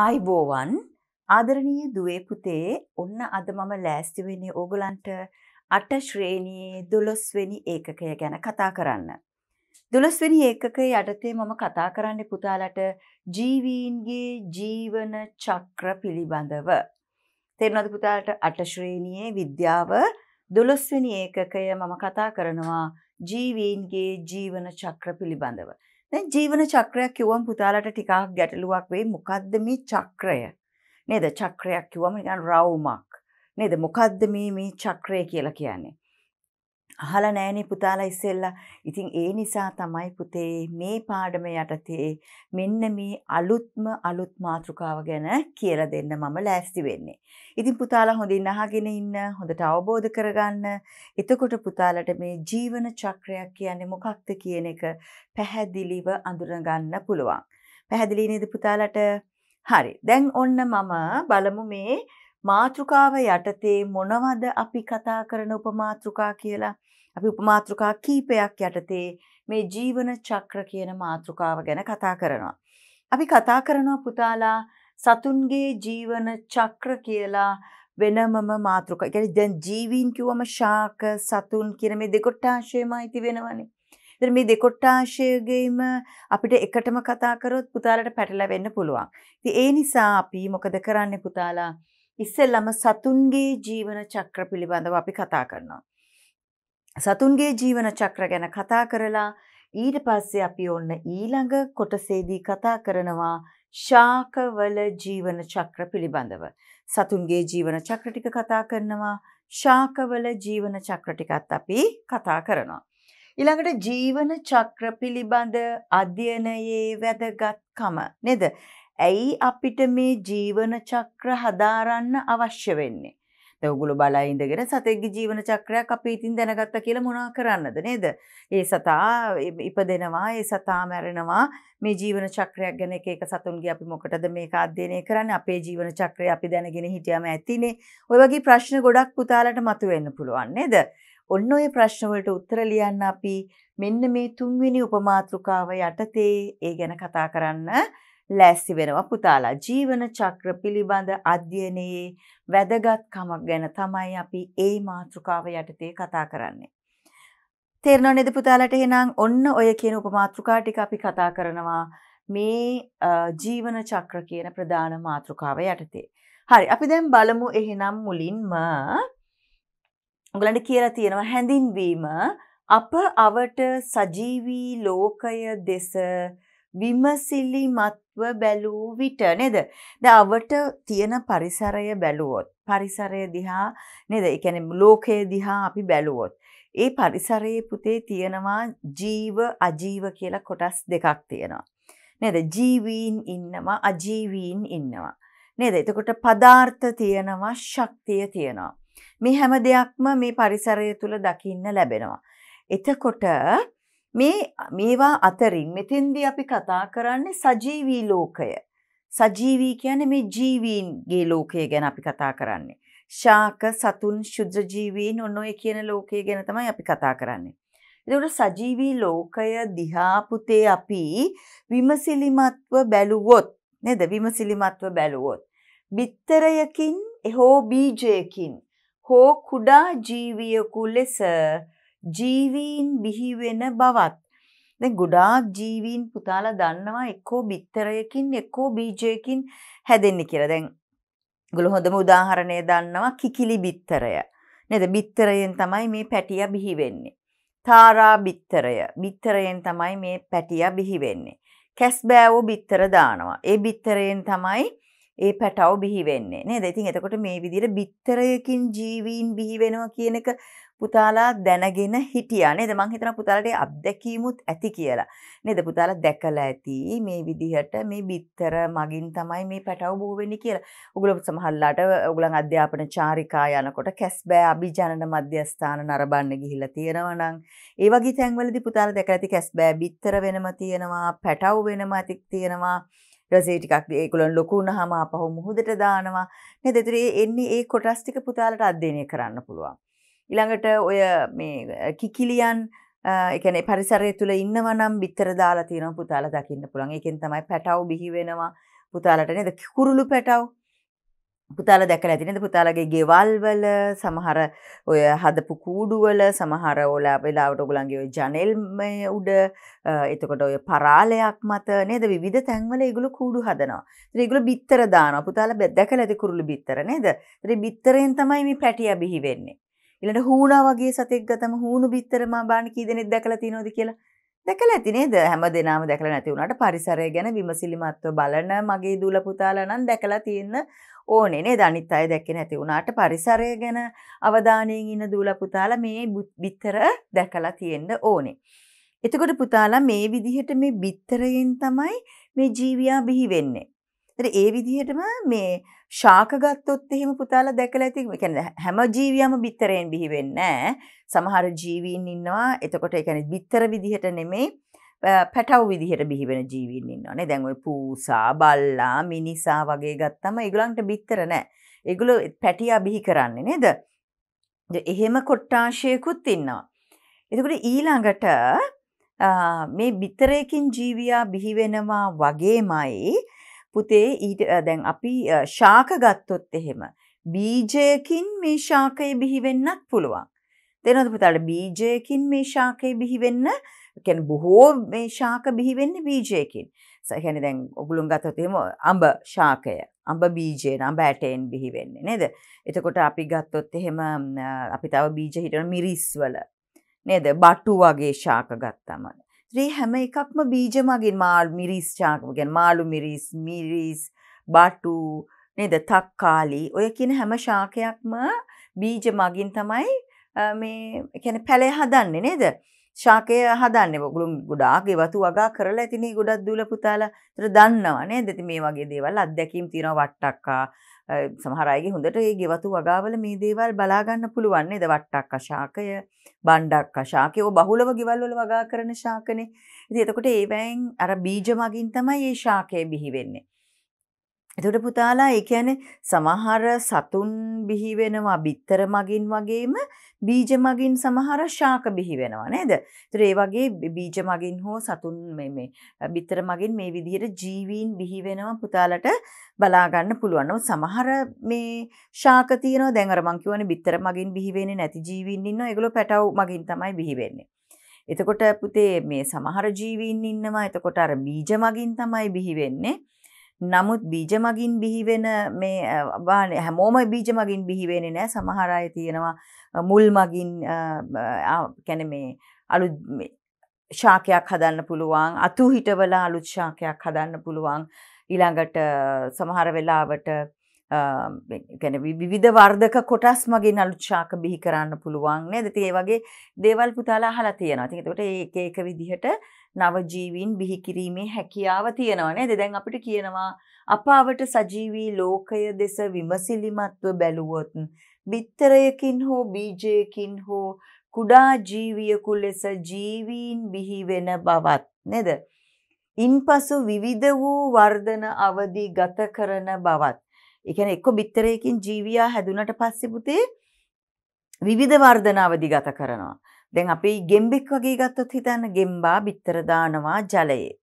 ආයිබෝවන් ආදරණීය දුවේ පුතේ ඔන්න අද මම ලෑස්ති වෙන්නේ ඕගලන්ට අට ශ්‍රේණියේ 12 වෙනි ඒකකය ගැන කතා කරන්න. 12 වෙනි ඒකකයේ යටතේ මම කතා කරන්නේ පුතාලට ජීවීන්ගේ ජීවන චක්‍ර පිළිබඳව. තේරුණාද පුතාලට අට ශ්‍රේණියේ විද්‍යාව 12 වෙනි ඒකකය මම කතා කරනවා ජීවීන්ගේ ජීවන චක්‍ර පිළිබඳව. දැන් ජීවන චක්‍රයක් කිව්වම පුතාලට ටිකක් ගැටලුවක් වෙයි. මොකද්ද මේ චක්‍රය? නේද? චක්‍රයක් කිව්වම නිකන් රවුමක්. නේද? මොකද්ද මේ මේ චක්‍රය කියලා කියන්නේ? අහලා නෑනේ පුතාලා ඉස්සෙල්ලා. ඉතින් ඒ නිසා තමයි පුතේ මේ පාඩම යටතේ මෙන්න මේ අලුත්ම අලුත් මාතෘකාව ගැන කියලා දෙන්න මම ලෑස්ති වෙන්නේ. ඉතින් පුතාලා හොඳින් අහගෙන ඉන්න, හොඳට අවබෝධ කරගන්න. එතකොට පුතාලට මේ ජීවන චක්‍රයක් කියන්නේ මොකක්ද කියන එක පැහැදිලිව අඳුනගන්න පුළුවන්. පැහැදිලි නේද පුතාලට? හරි. දැන් ඔන්න මම බලමු මේ මාතෘකාව යටතේ මොනවද අපි කතා කරන උපමාතෘකා කියලා. අපි උපමාතෘකා කීපයක් යටතේ මේ ජීවන චක්‍ර කියන මාතෘකාව ගැන කතා කරනවා. අපි කතා කරනවා පුතාලා සතුන්ගේ ජීවන චක්‍ර කියලා වෙනමම මාතෘකා. ඒ කියන්නේ දැන් ජීවීන් කිව්වම ශාක සතුන් කියන මේ දෙකොට්ටාංශයම අයිති වෙනවනේ. ඉතින් මේ දෙකොට්ටාංශයේම අපිට එකටම කතා කරොත් පුතාලට පැටලෙන්න පුළුවන්. ඉතින් ඒ නිසා අපි මොකද කරන්නේ පුතාලා? ඉස්සෙල්ලම සතුන්ගේ ජීවන චක්‍ර පිළිබඳව අපි කතා කරනවා. සතුන්ගේ ජීවන චක්‍ර ගැන කතා කරලා ඊට පස්සේ අපි ඔන්න ඊළඟ කොටසේදී කතා කරනවා ශාකවල ජීවන චක්‍ර පිළිබඳව. සතුන්ගේ ජීවන චක්‍ර ටික කතා කරනවා ශාකවල ජීවන චක්‍ර ටිකත් අපි කතා කරනවා. ඊළඟට ජීවන චක්‍ර පිළිබඳ අධ්‍යයනයේ වැදගත්කම නේද? ඇයි අපිට මේ ජීවන චක්‍ර හදාරන්න අවශ්‍ය වෙන්නේ? දැන් ඔයගොල්ලෝ බලා ඉඳගෙන සතෙක්ගේ ජීවන චක්‍රයක් අපි ඉතින් දැනගත්තා කියලා මොනවා කරන්නද නේද? ඒ සතා ඉපදෙනවා, ඒ සතා මැරෙනවා. මේ ජීවන චක්‍රයක් ගැන එක එක සතුන්ගේ අපි මොකටද මේක අධ්‍යයනය කරන්නේ? අපේ ජීවන චක්‍රය අපි දැනගෙන හිටියම ඇතිනේ. ওই වගේ ප්‍රශ්න ගොඩක් පුතාලට මතුවෙන්න පුළුවන් නේද? ඔන්න ඔය ප්‍රශ්න වලට උත්තර ලියන්න අපි මෙන්න මේ තුන්වෙනි උපමාතෘකාව යටතේ ඒ ගැන කතා කරන්න ලෑස්ති වෙනවා පුතාලා ජීවන චක්‍ර පිළිබඳ අධ්‍යයනයේ වැදගත්කමක් ගැන තමයි අපි ඒ මාතෘකාව යටතේ කතා කරන්නේ. තේරෙනව නේද පුතාලට එහෙනම් ඔන්න ඔය කියන උපමාතෘකා ටික අපි කතා කරනවා මේ ජීවන චක්‍ර කියන ප්‍රධාන මාතෘකාව යටතේ. හරි අපි දැන් බලමු එහෙනම් මුලින්ම උගලන්ට කියලා තියෙනවා හැඳින්වීම අප අවට සජීවී ලෝකය දෙස විමසිලිමත්ව බැලූ විට නේද? දැන් අවට තියෙන පරිසරය බැලුවොත් පරිසරය දිහා නේද? ඒ කියන්නේ ලෝකය දිහා අපි බැලුවොත් ඒ පරිසරයේ පුතේ තියෙනවා ජීව අජීව කියලා කොටස් දෙකක් තියෙනවා. නේද? ජීවීන් ඉන්නවා අජීවීන් ඉන්නවා. නේද? එතකොට පදාර්ථ තියෙනවා ශක්තිය තියෙනවා. මේ හැම දෙයක්ම මේ පරිසරය තුල දකින්න ලැබෙනවා. එතකොට මේ මේවා අතරින් මෙතෙන්දී අපි කතා කරන්නේ සජීවී ලෝකය. සජීවී කියන්නේ මේ ජීවීන්ගේ ලෝකය ගැන අපි කතා කරන්නේ. ශාක සතුන් ශුද්‍ර ජීවීන් ඔන්න ඔය කියන ලෝකය ගැන තමයි අපි කතා කරන්නේ. එතකොට සජීවී ලෝකය දිහා පුතේ අපි විමසිලිමත්ව බැලුවොත් නේද විමසිලිමත්ව බැලුවොත් බිත්තරයකින් හෝ බීජයකින් හෝ කුඩා ජීවියෙකු ලෙස ජීවීන් බිහි වෙන බවත් දැන් ගොඩාක් ජීවීන් පුතාලා දන්නවා එක්කෝ බිත්තරයකින් එක්කෝ බීජයකින් හැදෙන්නේ කියලා. දැන් ගොල්ලෝ හොඳම උදාහරණය දන්නවා කිකිලි බිත්තරය. නේද? බිත්තරයෙන් තමයි මේ පැටියා බිහි වෙන්නේ. තාරා බිත්තරය. බිත්තරයෙන් තමයි මේ පැටියා බිහි වෙන්නේ. කැස්බෑවෝ බිත්තර දානවා. ඒ බිත්තරයෙන් තමයි ඒ පැටව බිහි වෙන්නේ නේද? ඉතින් එතකොට මේ විදිහට බිත්තරයකින් ජීවීන් බිහි වෙනවා කියන එක පුතාලා දැනගෙන හිටියා නේද මං හිතනවා පුතාලට අත්දැකීමුත් ඇති කියලා නේද පුතාලා දැකලා ඇති මේ විදිහට මේ බිත්තර මගින් තමයි මේ පැටව බෝ වෙන්නේ කියලා. ඔගොල්ලෝ සමහරලාට ඔයගොල්ලන් අධ්‍යාපන චාරිකා යනකොට කැස්බෑ අභිජනන මධ්‍යස්ථාන නරඹන්න ගිහිල්ලා තියෙනවා නම් ඒ වගේ තැන්වලදී පුතාලා දැකලා ඇති කැස්බෑ බිත්තර වෙනම තියෙනවා පැටව වෙනම ඇති තියෙනවා රසේ ටිකක් ඒගොල්ලන් ලොකු වුණාම ආපහු මුහුදට දානවා නේද? ඒතර එන්නේ ඒ කොටස් ටික පුතාලට අධ්‍යයනය කරන්න පුළුවන්. ඊළඟට ඔය මේ කිකිලියන් ඒ කියන්නේ පරිසරය තුල ඉන්නවා නම් බිත්තර දාලා තියෙනවා පුතාලා දකින්න පුළුවන්. ඒකෙන් තමයි පැටව බිහි වෙනවා. පුතාලට නේද කුරුළු පැටව් පුතාලා දැකලා ඇති නේද පුතාලගේ ගෙවල් වල සමහර ඔය හදපු කූඩු වල සමහර ඕලා වෙලාවට ඔයගලන්ගේ ඔය ජනෙල් උඩ එතකොට ඔය පරාලයක් මත නේද විවිධ තැන්වල ඒගොල්ලෝ කූඩු හදනවා. ඉතින් ඒගොල්ලෝ බිත්තර දානවා. පුතාලා දැකලා ඇති කුරුළු බිත්තර නේද? ඉතින් බිත්තරෙන් තමයි මේ පැටියා බිහි වෙන්නේ. ඊළඟ හූනා වගේ සතෙක් ගතම හූණු බිත්තර මා බාන කී දෙනෙක් දැකලා තියෙනවද කියලා? දැකලා ඇති නේද? හැම දෙනාම දැකලා නැති වුණාට පරිසරය ගැන විමසිලිමත්ව බලන මගේ දූල පුතාලා නම් දැකලා තියෙන ඕනේ නේද අනිත් අය දැක්කේ නැති වුණාට පරිසරය ගැන අවධානයෙන් ඉන්න දූල පුතාලා මේ බිත්තර දැකලා තියෙන්න ඕනේ. එතකොට පුතාලා මේ විදිහට මේ බිත්තරයෙන් තමයි මේ ජීවියා බිහි වෙන්නේ. ඒතර ඒ විදිහටම මේ ශාක ගත්තොත් එහෙම පුතාලා දැකලා ඇති. ඒ කියන්නේ හැම ජීවියම බිත්තරයෙන් බිහි වෙන්නේ නැහැ. සමහර ජීවීන් ඉන්නවා. එතකොට ඒ කියන්නේ බිත්තර විදිහට නෙමෙයි පැටව් විදිහට බිහිවෙන ජීවීන් ඉන්නවනේ. දැන් ওই පූසා, බල්ලා, මිනිසා වගේ ගත්තම ඒගොල්ලන්ට බිත්තර නැහැ. ඒගොල්ලෝ පැටියා බිහි කරන්නේ නේද? එහෙම කොට්ටාශයකුත් ඉන්නවා. එතකොට ඊළඟට මේ බිත්තරයකින් ජීවියා බිහි වෙනවා වගේමයි පුතේ ඊට දැන් අපි ශාක ගත්තොත් එහෙම බීජයකින් මේ ශාකය බිහි වෙන්නත් පුළුවන්. තේරෙනවද පුතාට බීජයකින් මේ ශාකය බිහි වෙන්න කියන්නේ බොහෝ මේ ශාක බිහි වෙන්නේ බීජයකින්. ඒ කියන්නේ දැන් ඔගුලුන් ගත්තොත් එහෙම අඹ ශාකය, අඹ බීජයෙන්, අඹ ඇටයෙන් බිහි වෙන්නේ නේද? එතකොට අපි ගත්තොත් එහෙම අපි තව බීජ හිටන මිරිස් වල නේද? බටු වගේ ශාක ගත්තම. ඉතින් හැම එකක්ම බීජ මගින් මාළු මිරිස් ශාක කියන්නේ මාළු මිරිස්, මිරිස්, බටු නේද? තක්කාලි ඔය කියන හැම ශාකයක්ම බීජ මගින් තමයි මේ කියන්නේ පැලය හදන්නේ නේද? ශාකය හදන්නේ ඔගොල්ලෝ ගොඩාක් ගෙවතු වගා කරලා ඇතිනේ ගොඩක් දූල පුතාලා. ඒතර දන්නවා නේද? ඉතින් මේ වගේ දේවල් අත්දැකීම් තියෙනවා වට්ටක්කා සමහර අයගේ හොඳට ඒ ගෙවතු වගාවල මේ දේවල් බලා ගන්න පුළුවන් නේද? වට්ටක්කා ශාකය, බණ්ඩක්කා ශාකය. ඔය බහුලව ගෙවල් වල වගා කරන ශාකනේ. ඉතින් එතකොට ඒවෙන් අර බීජ මගින් තමයි මේ ශාකය බිහි වෙන්නේ. එතකොට පුතාලා ඒ කියන්නේ සමහර සතුන් බිහි වෙනවා බිත්තර මගින් වගේම බීජ මගින් සමහර ශාක බිහි වෙනවා නේද? ඒතර ඒ වගේ බීජ මගින් හෝ සතුන් මේ මේ බිත්තර මගින් මේ විදිහට ජීවීන් බිහි වෙනවා පුතාලට බලා ගන්න පුළුවන්. සමහර මේ ශාක තියෙනවා දැන් අර මං කියවනේ බිත්තර මගින් බිහි වෙන්නේ නැති ජීවීන් ඉන්නවා. ඒගොල්ලෝ පැටව මගින් තමයි බිහි වෙන්නේ. එතකොට පුතේ මේ සමහර ජීවීන් ඉන්නවා. එතකොට අර බීජ මගින් තමයි බිහි වෙන්නේ. නමුත් බීජ මගින් බිහිවෙන මේ හැමෝම බීජ මගින් බිහිවෙන්නේ නෑ සමහර අය තියෙනවා මුල් මගින් කැන මේ අලු ශාකයක් හදන්න පුළුවන් අතු හිටවල අලුත් ශාකයක් හදන්න පුළුවන් ඊළඟට සමහර වෙලාවට ගැන විවිධ වර්ධක කොටස් මගින් අලුත් ශාක බිහි කරන්න පුළුවන් නේද? ඉතින් ඒ වගේ දේවල් පුතාලා අහලා තියෙනවා. ඉතින් ඒකට ඒක එක විදිහට නවජීවීන් බිහි කිරීමේ හැකියාව තියෙනවා නේද? දැන් අපිට කියනවා අපාවට සජීවී ලෝකය දෙස විමසිලිමත්ව බැලුවොත් බිත්තරයකින් හෝ බීජයකින් හෝ කුඩා ජීවියෙකු ලෙස ජීවීන් බිහි වෙන බවත් නේද? ඉන්පසු විවිධ වූ වර්ධන අවදි ගත කරන බවත්. ඒ කියන්නේ එක්ක බිත්තරයකින් ජීවියා හැදුනට පස්සේ පුතේ විවිධ වර්ධන අවදි ගත කරනවා. දැන් අපි ගෙම්බෙක් වගේ ගත්තොත් හිතන්න ගෙම්බා බිත්තර දානවා ජලයේ.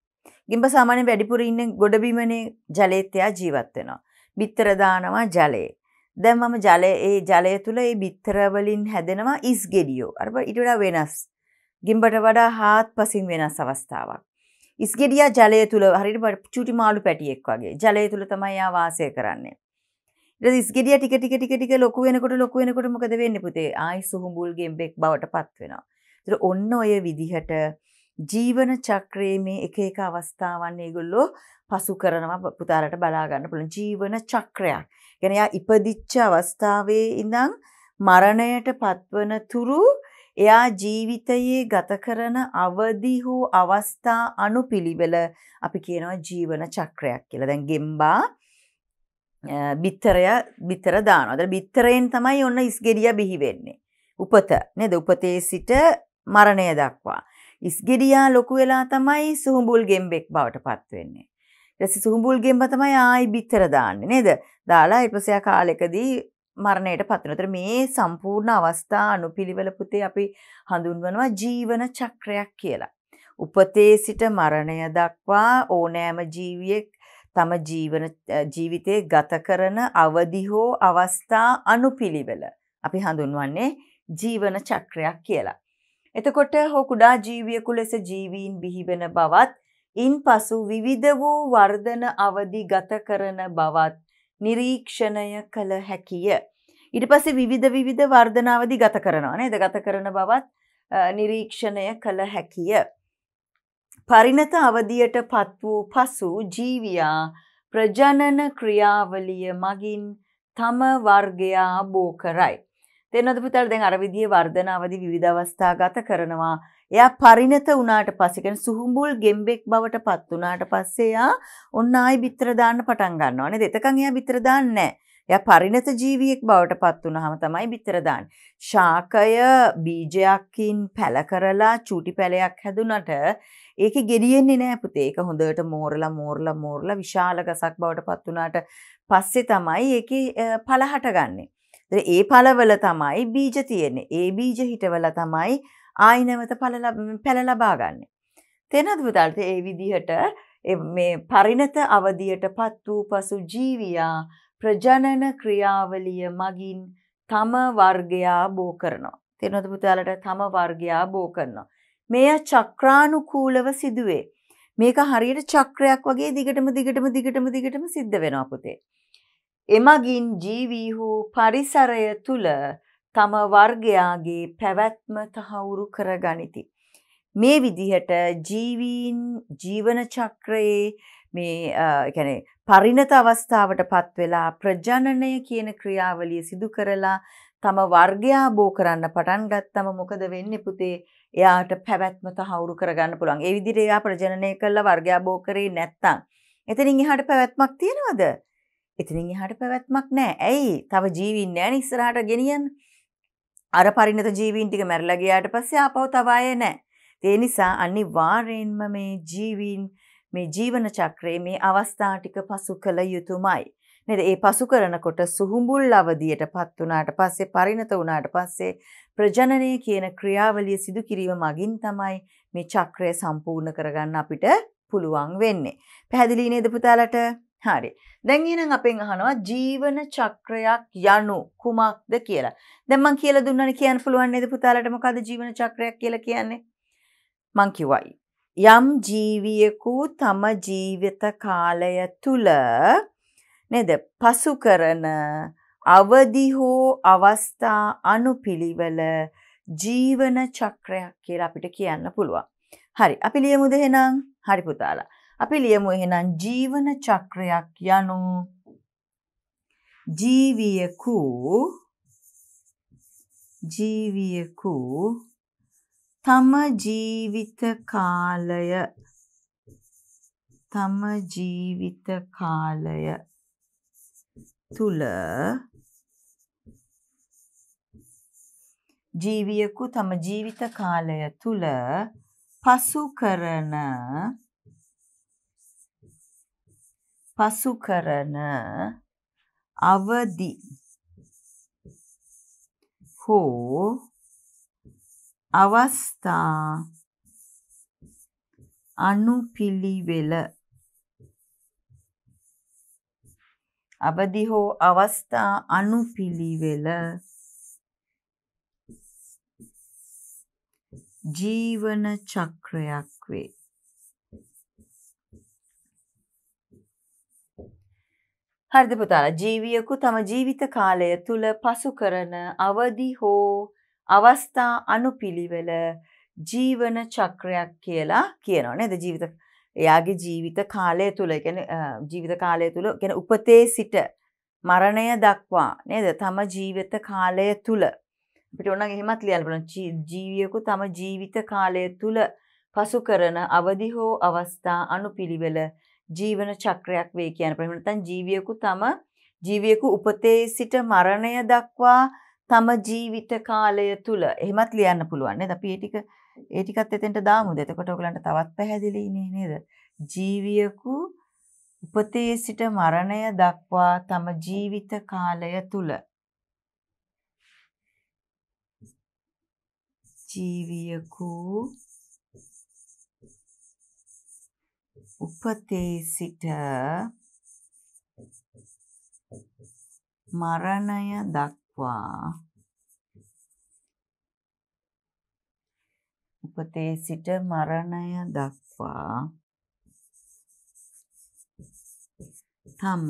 ගෙම්බ සාමාන්‍යයෙන් වැඩිපුර ඉන්නේ ගොඩබිමනේ ජලයේත් එයා ජීවත් වෙනවා. බිත්තර දානවා ජලයේ. දැන් මම ජලයේ ඒ ජලය තුල ඒ බිත්තර වලින් හැදෙනවා ඉස් ගෙඩියෝ. අර ඊට වඩා වෙනස්. ගෙම්බට වඩා හාත්පසින් වෙනස් අවස්ථාවක්. ඉස් ගෙඩියා ජලය තුල හරියට චුටි මාළු පැටියෙක් වගේ. ජලය තුල තමයි යා වාසය කරන්නේ. ඊට ඉස්ගෙඩිය ටික ටික ටික ටික ලොකු වෙනකොට ලොකු වෙනකොට මොකද වෙන්නේ පුතේ? ආයි සුහුඹුල් ගෙම්බෙක් බවට පත් වෙනවා. ඒතර ඔන්න ඔය විදිහට ජීවන චක්‍රයේ මේ එක එක අවස්ථාවන් ඒගොල්ලෝ පසු කරනවා පුතාලට බලා ගන්න පුළුවන් ජීවන චක්‍රයක්. කියන්නේ යා ඉපදිච්ච අවස්ථාවේ ඉඳන් මරණයට පත්වන තුරු එයා ජීවිතයේ ගත කරන අවදි හෝ අවස්ථා අනුපිළිවෙල අපි කියනවා ජීවන චක්‍රයක් කියලා. දැන් ගෙම්බා බිත්තරය බිත්තර දානවා. දැන් බිත්තරයෙන් තමයි ඔන්න ඉස්ගෙඩිය බිහි වෙන්නේ. උපත නේද? උපතේ සිට මරණය දක්වා. ඉස්ගෙඩියා ලොකු වෙලා තමයි සුහුඹුල් ගෙම්බෙක් බවට පත් වෙන්නේ. ඊට පස්සේ සුහුඹුල් ගෙම්බ තමයි ආයි බිත්තර දාන්නේ නේද? දාලා ඊට පස්සේ කාලෙකදී මරණයට පත් වෙනවා. මේ සම්පූර්ණ අවස්ථා අනුපිළිවෙල පුතේ අපි හඳුන්වනවා ජීවන චක්‍රයක් කියලා. උපතේ සිට මරණය දක්වා ඕනෑම ජීවියෙක් තම ජීවන ජීවිතයේ ගත කරන අවදි හෝ අවස්ථා අනුපිළිවෙල අපි හඳුන්වන්නේ ජීවන චක්‍රයක් කියලා. එතකොට හෝ කුඩා ජීවියෙකු ලෙස ජීවීන් බිහිවෙන බවත් ඉන්පසු විවිධ වූ වර්ධන අවදි ගත කරන බවත් නිරීක්ෂණය කළ හැකිය. ඊට පස්සේ විවිධ විවිධ වර්ධන අවදි ගත කරනවා නේද? ගත කරන බවත් නිරීක්ෂණය කළ හැකිය. පරිණත අවදියට පත් වූ පසු ජීවියා ප්‍රජනන ක්‍රියාවලිය මගින් තම වර්ගයා බෝ කරයි. තේරෙනවද පුතාලා දැන් අර විදිහේ වර්ධන අවදි විවිධ අවස්ථා ගත කරනවා. එයා පරිණත වුණාට පස්සේ කියන්නේ සුහුඹුල් ගෙම්බෙක් බවට පත් වුණාට පස්සේ එයා ඔන්න ආයි බිත්තර දාන්න පටන් ගන්නවා නේද? එතකන් එයා බිත්තර දාන්නේ නැහැ. එයා පරිණත ජීවියෙක් බවට පත් වුණාම තමයි බිත්තර දාන්නේ. ශාකය බීජයක්කින් පැල කරලා චූටි පැලයක් හැදුනට ඒකේ ගෙඩියෙන්නේ නැහැ පුතේ. ඒක හොඳට මෝරලා මෝරලා මෝරලා විශාල ගසක් බවට පත් වුණාට පස්සේ තමයි ඒකේ පළ හටගන්නේ. ඒ පළවල තමයි බීජ තියෙන්නේ. ඒ බීජ හිටවල තමයි ආයි නැවත පැල ලබා ගන්න. තේනද පුතාලට ඒ විදිහට මේ පරිණත අවදියට පත් වූ පසු ජීවියා ප්‍රජනන ක්‍රියාවලිය මගින් තම වර්ගයා බෝ කරනවා. තේනද පුතාලට තම වර්ගයා බෝ කරනවා. මෙය චක්‍රානුකූලව සිදුවේ. මේක හරියට චක්‍රයක් වගේ දිගටම දිගටම දිගටම දිගටම සිද්ධ වෙනවා පුතේ. එමගින් ජීවීහු පරිසරය තුල තම වර්ගයාගේ පැවැත්ම තහවුරු කරගනිති. මේ විදිහට ජීවීන් ජීවන චක්‍රයේ මේ කියන්නේ පරිණත අවස්ථාවට පත් වෙලා ප්‍රජනනය කියන ක්‍රියාවලිය සිදු කරලා තම වර්ගයා බෝ කරන්න පටන් ගත්තම මොකද වෙන්නේ පුතේ? එයාට පැවැත්ම තහවුරු කරගන්න පුළුවන්. ඒ විදිහට එයා ප්‍රජනනය කළා වර්ගයා බෝ කරේ නැත්තම් එතනින් එහාට පැවැත්මක් තියනවද? එතනින් එහාට පැවැත්මක් නැහැ. ඇයි? තව ජීවින් නැහැ ඉස්සරහට ගෙනියන්න. අර පරිණත ජීවීන් ටික මැරිලා ගියාට පස්සේ ආපහු තව අය නැහැ. ඒ නිසා අනිවාර්යෙන්ම මේ ජීවීන් මේ ජීවන චක්‍රයේ මේ අවස්ථා ටික පසු කළ යුතුමයි. නේද? ඒ පසු කරනකොට සුහුඹුල් අවදියටපත් වුණාට පස්සේ පරිණත වුණාට පස්සේ ප්‍රජනනය කියන ක්‍රියාවලිය සිදු කිරීම මගින් තමයි මේ චක්‍රය සම්පූර්ණ කරගන්න අපිට පුළුවන් වෙන්නේ. පැහැදිලි නේද පුතාලට? හරි. දැන් එහෙනම් අපෙන් අහනවා ජීවන චක්‍රයක් යනු කුමක්ද කියලා. දැන් මං කියලා දුන්නානේ කියන්න පුළුවන් නේද පුතාලට මොකද්ද ජීවන චක්‍රයක් කියලා කියන්නේ? මං කිව්වයි. යම් ජීවියෙකු තම ජීවිත කාලය තුල නේද පසු කරන අවදි හෝ අවස්ථා අනුපිළිවෙල ජීවන චක්‍රයක් කියලා අපිට කියන්න පුළුවන්. හරි අපි ලියමුද එහෙනම්? හරි පුතාලා. අපි ලියමු එහෙනම් ජීවන චක්‍රයක් යනු ජීවියෙකු ජීවියෙකු තම ජීවිත කාලය තම ජීවිත කාලය තුල ජීවියෙකු තම ජීවිත කාලය තුල පසු කරන පසු කරන අවදි හෝ අවස්ථා අනුපිළිවෙල. අවදි හෝ අවස්ථා අනුපිළිවෙල. ජීවන චක්‍රයක් වේ. හරිද පුතාලා? ජීවියෙකු තම ජීවිත කාලය තුල පසු කරන අවදි හෝ අවස්ථා අනුපිළිවෙල ජීවන චක්‍රයක් කියලා කියනවා නේද? ජීවිත එයාගේ ජීවිත කාලය තුල කියන්නේ ජීවිත කාලය තුල කියන්නේ උපතේ සිට මරණය දක්වා නේද? තම ජීවිත කාලය තුල අපිට ඕන එහෙමත් ලියන්න පුළුවන්. ජීවියෙකු තම ජීවිත කාලය තුල පසු කරන අවදි හෝ අවස්ථා අනුපිළිවෙල ජීවන චක්‍රයක් වේ කියන ප්‍රශ්න නැත්නම් ජීවියෙකු තම ජීවියෙකු උපතේ සිට මරණය දක්වා තම ජීවිත කාලය තුල එහෙමත් ලියන්න පුළුවන් නේද? අපි ඒ ටික ඒ ටිකත් එතෙන්ට දාමුද එතකොට ඔයගලන්ට තවත් පැහැදිලිනේ නේද? ජීවියෙකු උපතේ සිට මරණය දක්වා තම ජීවිත කාලය තුල ජීවියෙකු උපතේ සිට මරණය දක්වා උපතේ සිට මරණය දක්වා තම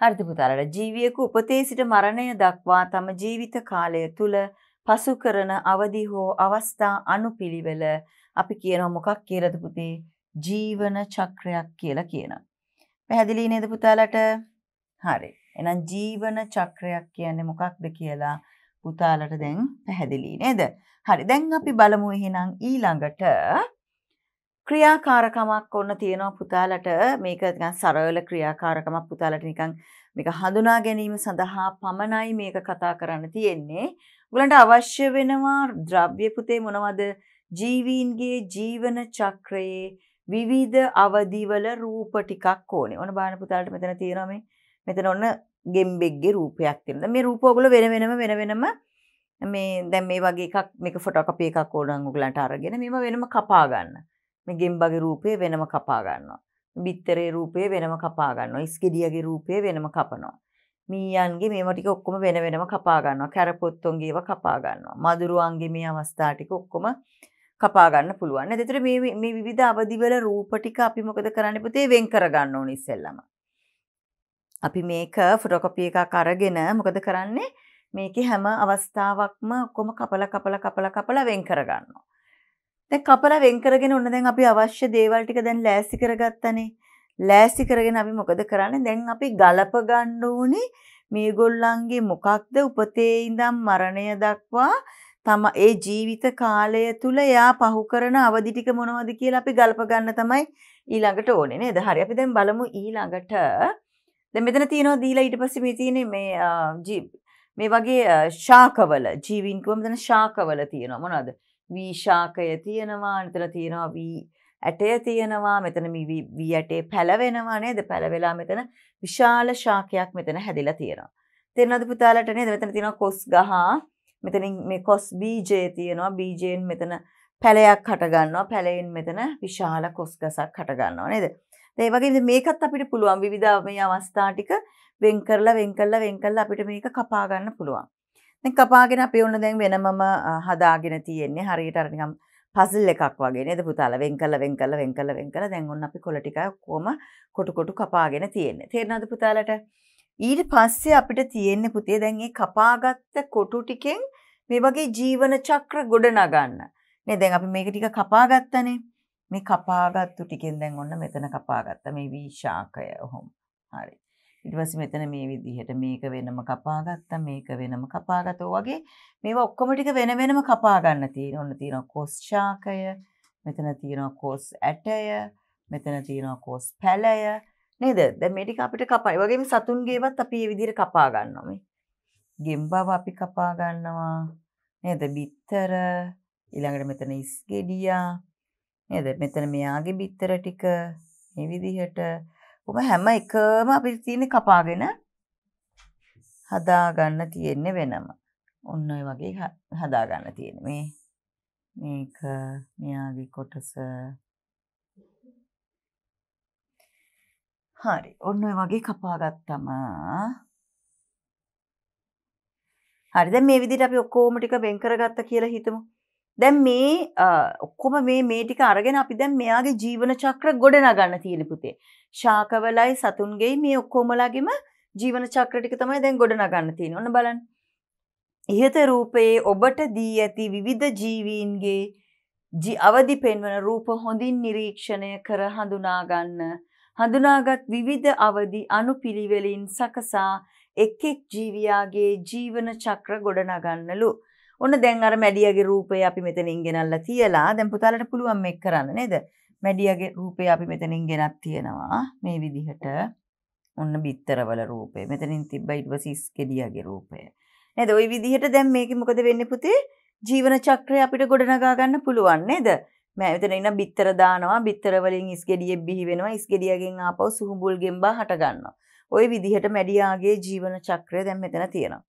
හරිද පුතාලට ජීවියෙකු උපතේ සිට මරණය දක්වා තම ජීවිත කාලය තුල පසු කරන අවදි හෝ අවස්ථා අනුපිළිවෙල අපි කියනවා මොකක් කියලාද පුතේ ජීවන චක්‍රයක් කියලා කියනවා. පැහැදිලි නේද පුතාලට? හරි. එහෙනම් ජීවන චක්‍රයක් කියන්නේ මොකක්ද කියලා පුතාලට දැන් පැහැදිලි නේද? හරි. දැන් අපි බලමු එහෙනම් ඊළඟට ක්‍රියාකාරකමක් ඔන්න තියෙනවා පුතාලට මේක නිකන් සරල ක්‍රියාකාරකමක් පුතාලට නිකන් මේක හඳුනා ගැනීම සඳහා පමණයි මේක කතා කරන්න තියෙන්නේ. ඔයගලන්ට අවශ්‍ය වෙනවා ද්‍රව්‍ය පුතේ මොනවද? ජීවීන්ගේ ජීවන චක්‍රයේ විවිධ අවදිවල රූප ටිකක් ඕනේ. ඔන්න බලන්න පුතාලට මෙතන තියෙනවා මේ. මෙතන ඔන්න ගෙම්බෙක්ගේ රූපයක් තියෙනවා. මේ රූප ඔයගොල්ලෝ වෙන වෙනම වෙන වෙනම මේ දැන් මේ වගේ එකක් මේක ෆොටෝකෝපි එකක් ඕනනම් ඔයගලන්ට අරගෙන මේව වෙනම කපා ගන්න. මේ ගෙම්බගේ රූපය වෙනම කපා ගන්නවා. බිත්තරේ රූපය වෙනම කපා ගන්නවා. ඉස්කිඩියගේ රූපය වෙනම කපනවා. මීයන්ගේ මේවා ටික ඔක්කොම වෙන වෙනම කපා ගන්නවා. කැරපොත්තොන්ගේ ඒවා කපා ගන්නවා. මදුරුවන්ගේ මේ අවස්ථා ටික ඔක්කොම කපා ගන්න පුළුවන්. නේද? ඒතර මේ මේ විවිධ අවදිවල රූප ටික අපි මොකද කරන්නේ පුතේ වෙන් කර ගන්න ඕනේ ඉස්සෙල්ලම. අපි මේක ෆොටෝකොපි එකක් අරගෙන මොකද කරන්නේ මේකේ හැම අවස්ථාවක්ම ඔක්කොම කපලා කපලා කපලා කපලා වෙන් කරගන්නවා. දැන් කපලා වෙන් කරගෙන ඔන්න දැන් අපි අවශ්‍ය දේවල් ටික දැන් ලෑස්ති කරගත්තනේ. ලෑස්ති කරගෙන අපි මොකද කරන්නේ? දැන් අපි ගලප ගන්න ඕනේ මේගොල්ලන්ගේ මොකක්ද උපතේ ඉඳන් මරණය දක්වා තම ඒ ජීවිත කාලය තුල එයා පහු කරන අවදි ටික මොනවද කියලා අපි ගලප ගන්න තමයි ඊළඟට ඕනේ නේද? හරි අපි දැන් බලමු ඊළඟට දැන් මෙතන තියෙනවා දීලා ඊට පස්සේ මේ තියෙන්නේ මේ මේ වගේ ශාකවල ජීවීන් කිව්වම මෙතන ශාකවල තියෙනවා මොනවද? වී ශාකය තියෙනවා, මෙතන තියෙනවා වී ඇටය තියෙනවා, මෙතන මේ වී ඇටේ පැලවෙනවා නේද? පැලවෙලා මෙතන විශාල ශාකයක් මෙතන හැදිලා තියෙනවා. තේරෙනවද පුතාලට නේද? මෙතන තියෙනවා කොස් ගහ, මෙතනින් මේ කොස් බීජය තියෙනවා. බීජයෙන් මෙතන පැලයක් හට ගන්නවා. පැලයෙන් මෙතන විශාල කොස් ගසක් හට ගන්නවා නේද? ඒ වගේ මේකත් අපිට පුළුවන් විවිධ මේ අවස්ථා ටික වෙන් කරලා වෙන් කරලා වෙන් කරලා අපිට මේක කපා ගන්න පුළුවන්. දැන් කපාගෙන අපි ඔන්න දැන් වෙනමම හදාගෙන තියෙන්නේ හරියට අර නිකම් පසල් එකක් වගේ නේද පුතාලා වෙන් කරලා වෙන් කරලා වෙන් කරලා වෙන් කරලා දැන් ඔන්න අපි කොළ ටික ඔක්කොම කොටු කොටු කපාගෙන තියෙන්නේ. තේරෙනවද පුතාලට? ඊට පස්සේ අපිට තියෙන්නේ පුතේ දැන් මේ කපාගත්ත කොටු ටිකෙන් මේ වගේ ජීවන චක්‍ර ගොඩ නගන්න. නේ දැන් අපි මේක ටික කපාගත්තනේ. මේ කපාගත්තු ටිකෙන් දැන් ඔන්න මෙතන කපාගත්ත මේ වීශාකය. ඔහොම. හරි. ඊට පස්සේ මෙතන මේ විදිහට මේක වෙනම කපා ගත්තා මේක වෙනම කපා ගත්තා වගේ මේවා ඔක්කොම ටික වෙන වෙනම කපා ගන්න තියෙන. ඔන්න තියෙනවා කොස් ශාකය, මෙතන තියෙනවා කොස් ඇටය, මෙතන තියෙනවා කොස් පැලය. නේද? දැන් මේ ටික අපිට කපයි. වගේම සතුන්ගේවත් අපි මේ විදිහට කපා ගන්නවා මේ. ගෙම්බව අපි කපා ගන්නවා. නේද? බිත්තර ඊළඟට මෙතන ඉස්ගෙඩියා නේද? මෙතන මෙයාගේ බිත්තර ටික මේ විදිහට ඔබ හැම එකම අපිට තියෙන්නේ කපාගෙන හදාගන්න තියෙන්නේ වෙනම. ඔන්න ඔය වගේ හදාගන්න තියෙන්නේ. මේ මේක මෙයාගේ කොටස හරි. ඔන්න ඔය වගේ කපාගත්තම හරි. දැන් මේ විදිහට අපි ඔක්කොම ටික වෙන් කරගත්ත කියලා හිතමු. දැන් මේ ඔක්කොම මේ මේ ටික අරගෙන අපි දැන් මෙයාගේ ජීවන චක්‍ර ගොඩනගන්න තියෙන පුතේ. ශාකවලයි සතුන්ගෙයි මේ ඔක්කොමලාගෙම ජීවන චක්‍ර ටික තමයි දැන් ගොඩනගන්න තියෙන්නේ. ඔන්න බලන්න. ඉහත රූපයේ ඔබට දී ඇති විවිධ ජීවීන්ගේ අවදි පෙන්වන රූප හොඳින් නිරීක්ෂණය කර හඳුනා ගන්න. හඳුනාගත් විවිධ අවදි අනුපිළිවෙලින් සකසා එක් එක් ජීවියාගේ ජීවන චක්‍ර ගොඩනගන්නලු. ඔන්න දැන් අර මැඩියගේ රූපය අපි මෙතනින් ගෙනල්ලා තියලා දැන් පුතාලට පුළුවන් මේක කරන්න නේද? මැඩියගේ රූපය අපි මෙතනින් ගෙනත් තියනවා මේ විදිහට. ඔන්න බිත්තරවල රූපය. මෙතනින් තිබ්බ ඊට පස්සේ ඉස්කෙඩියගේ රූපය. නේද? ওই විදිහට දැන් මේකේ මොකද වෙන්නේ පුතේ? ජීවන චක්‍රය අපිට ගොඩනගා ගන්න පුළුවන් නේද? මම මෙතන ඉන්න බිත්තර දානවා බිත්තර වලින් ඉස්ගෙඩියෙ බිහි වෙනවා ඉස්ගෙඩියගෙන් ආපහු සුහුඹුල් ගෙම්බා හට ගන්නවා. ওই විදිහට මැඩියාගේ ජීවන චක්‍රය දැන් මෙතන තියෙනවා.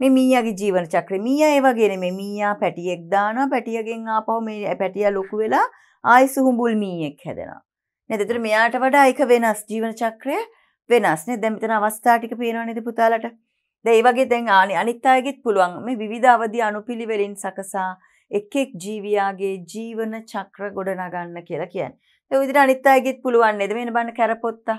මේ මීයාගේ ජීවන චක්‍රය. මීයා ඒ වගේ නෙමෙයි. මීයා පැටියෙක් දානවා. පැටියගෙන් ආපහු මේ පැටියා ලොකු වෙලා ආයි සුහුඹුල් මීයෙක් හැදෙනවා. නේද? ඒතර මෙයාට වඩා එක වෙනස් ජීවන චක්‍රය වෙනස් නේ. දැන් මෙතන අවස්ථා ටික පේනවා නේද පුතාලට? දැන් ඒ වගේ දැන් අනිත් අයගෙත් පුළුවන් මේ විවිධ අවදි අනුපිළිවෙලින් සකසා එක් එක් ජීවියාගේ ජීවන චක්‍ර ගොඩනගන්න කියලා කියන්නේ. ඒ විදිහට අනිත් අයගෙත් පුළුවන් නේද? මෙන්න බලන්න කැරපොත්තා.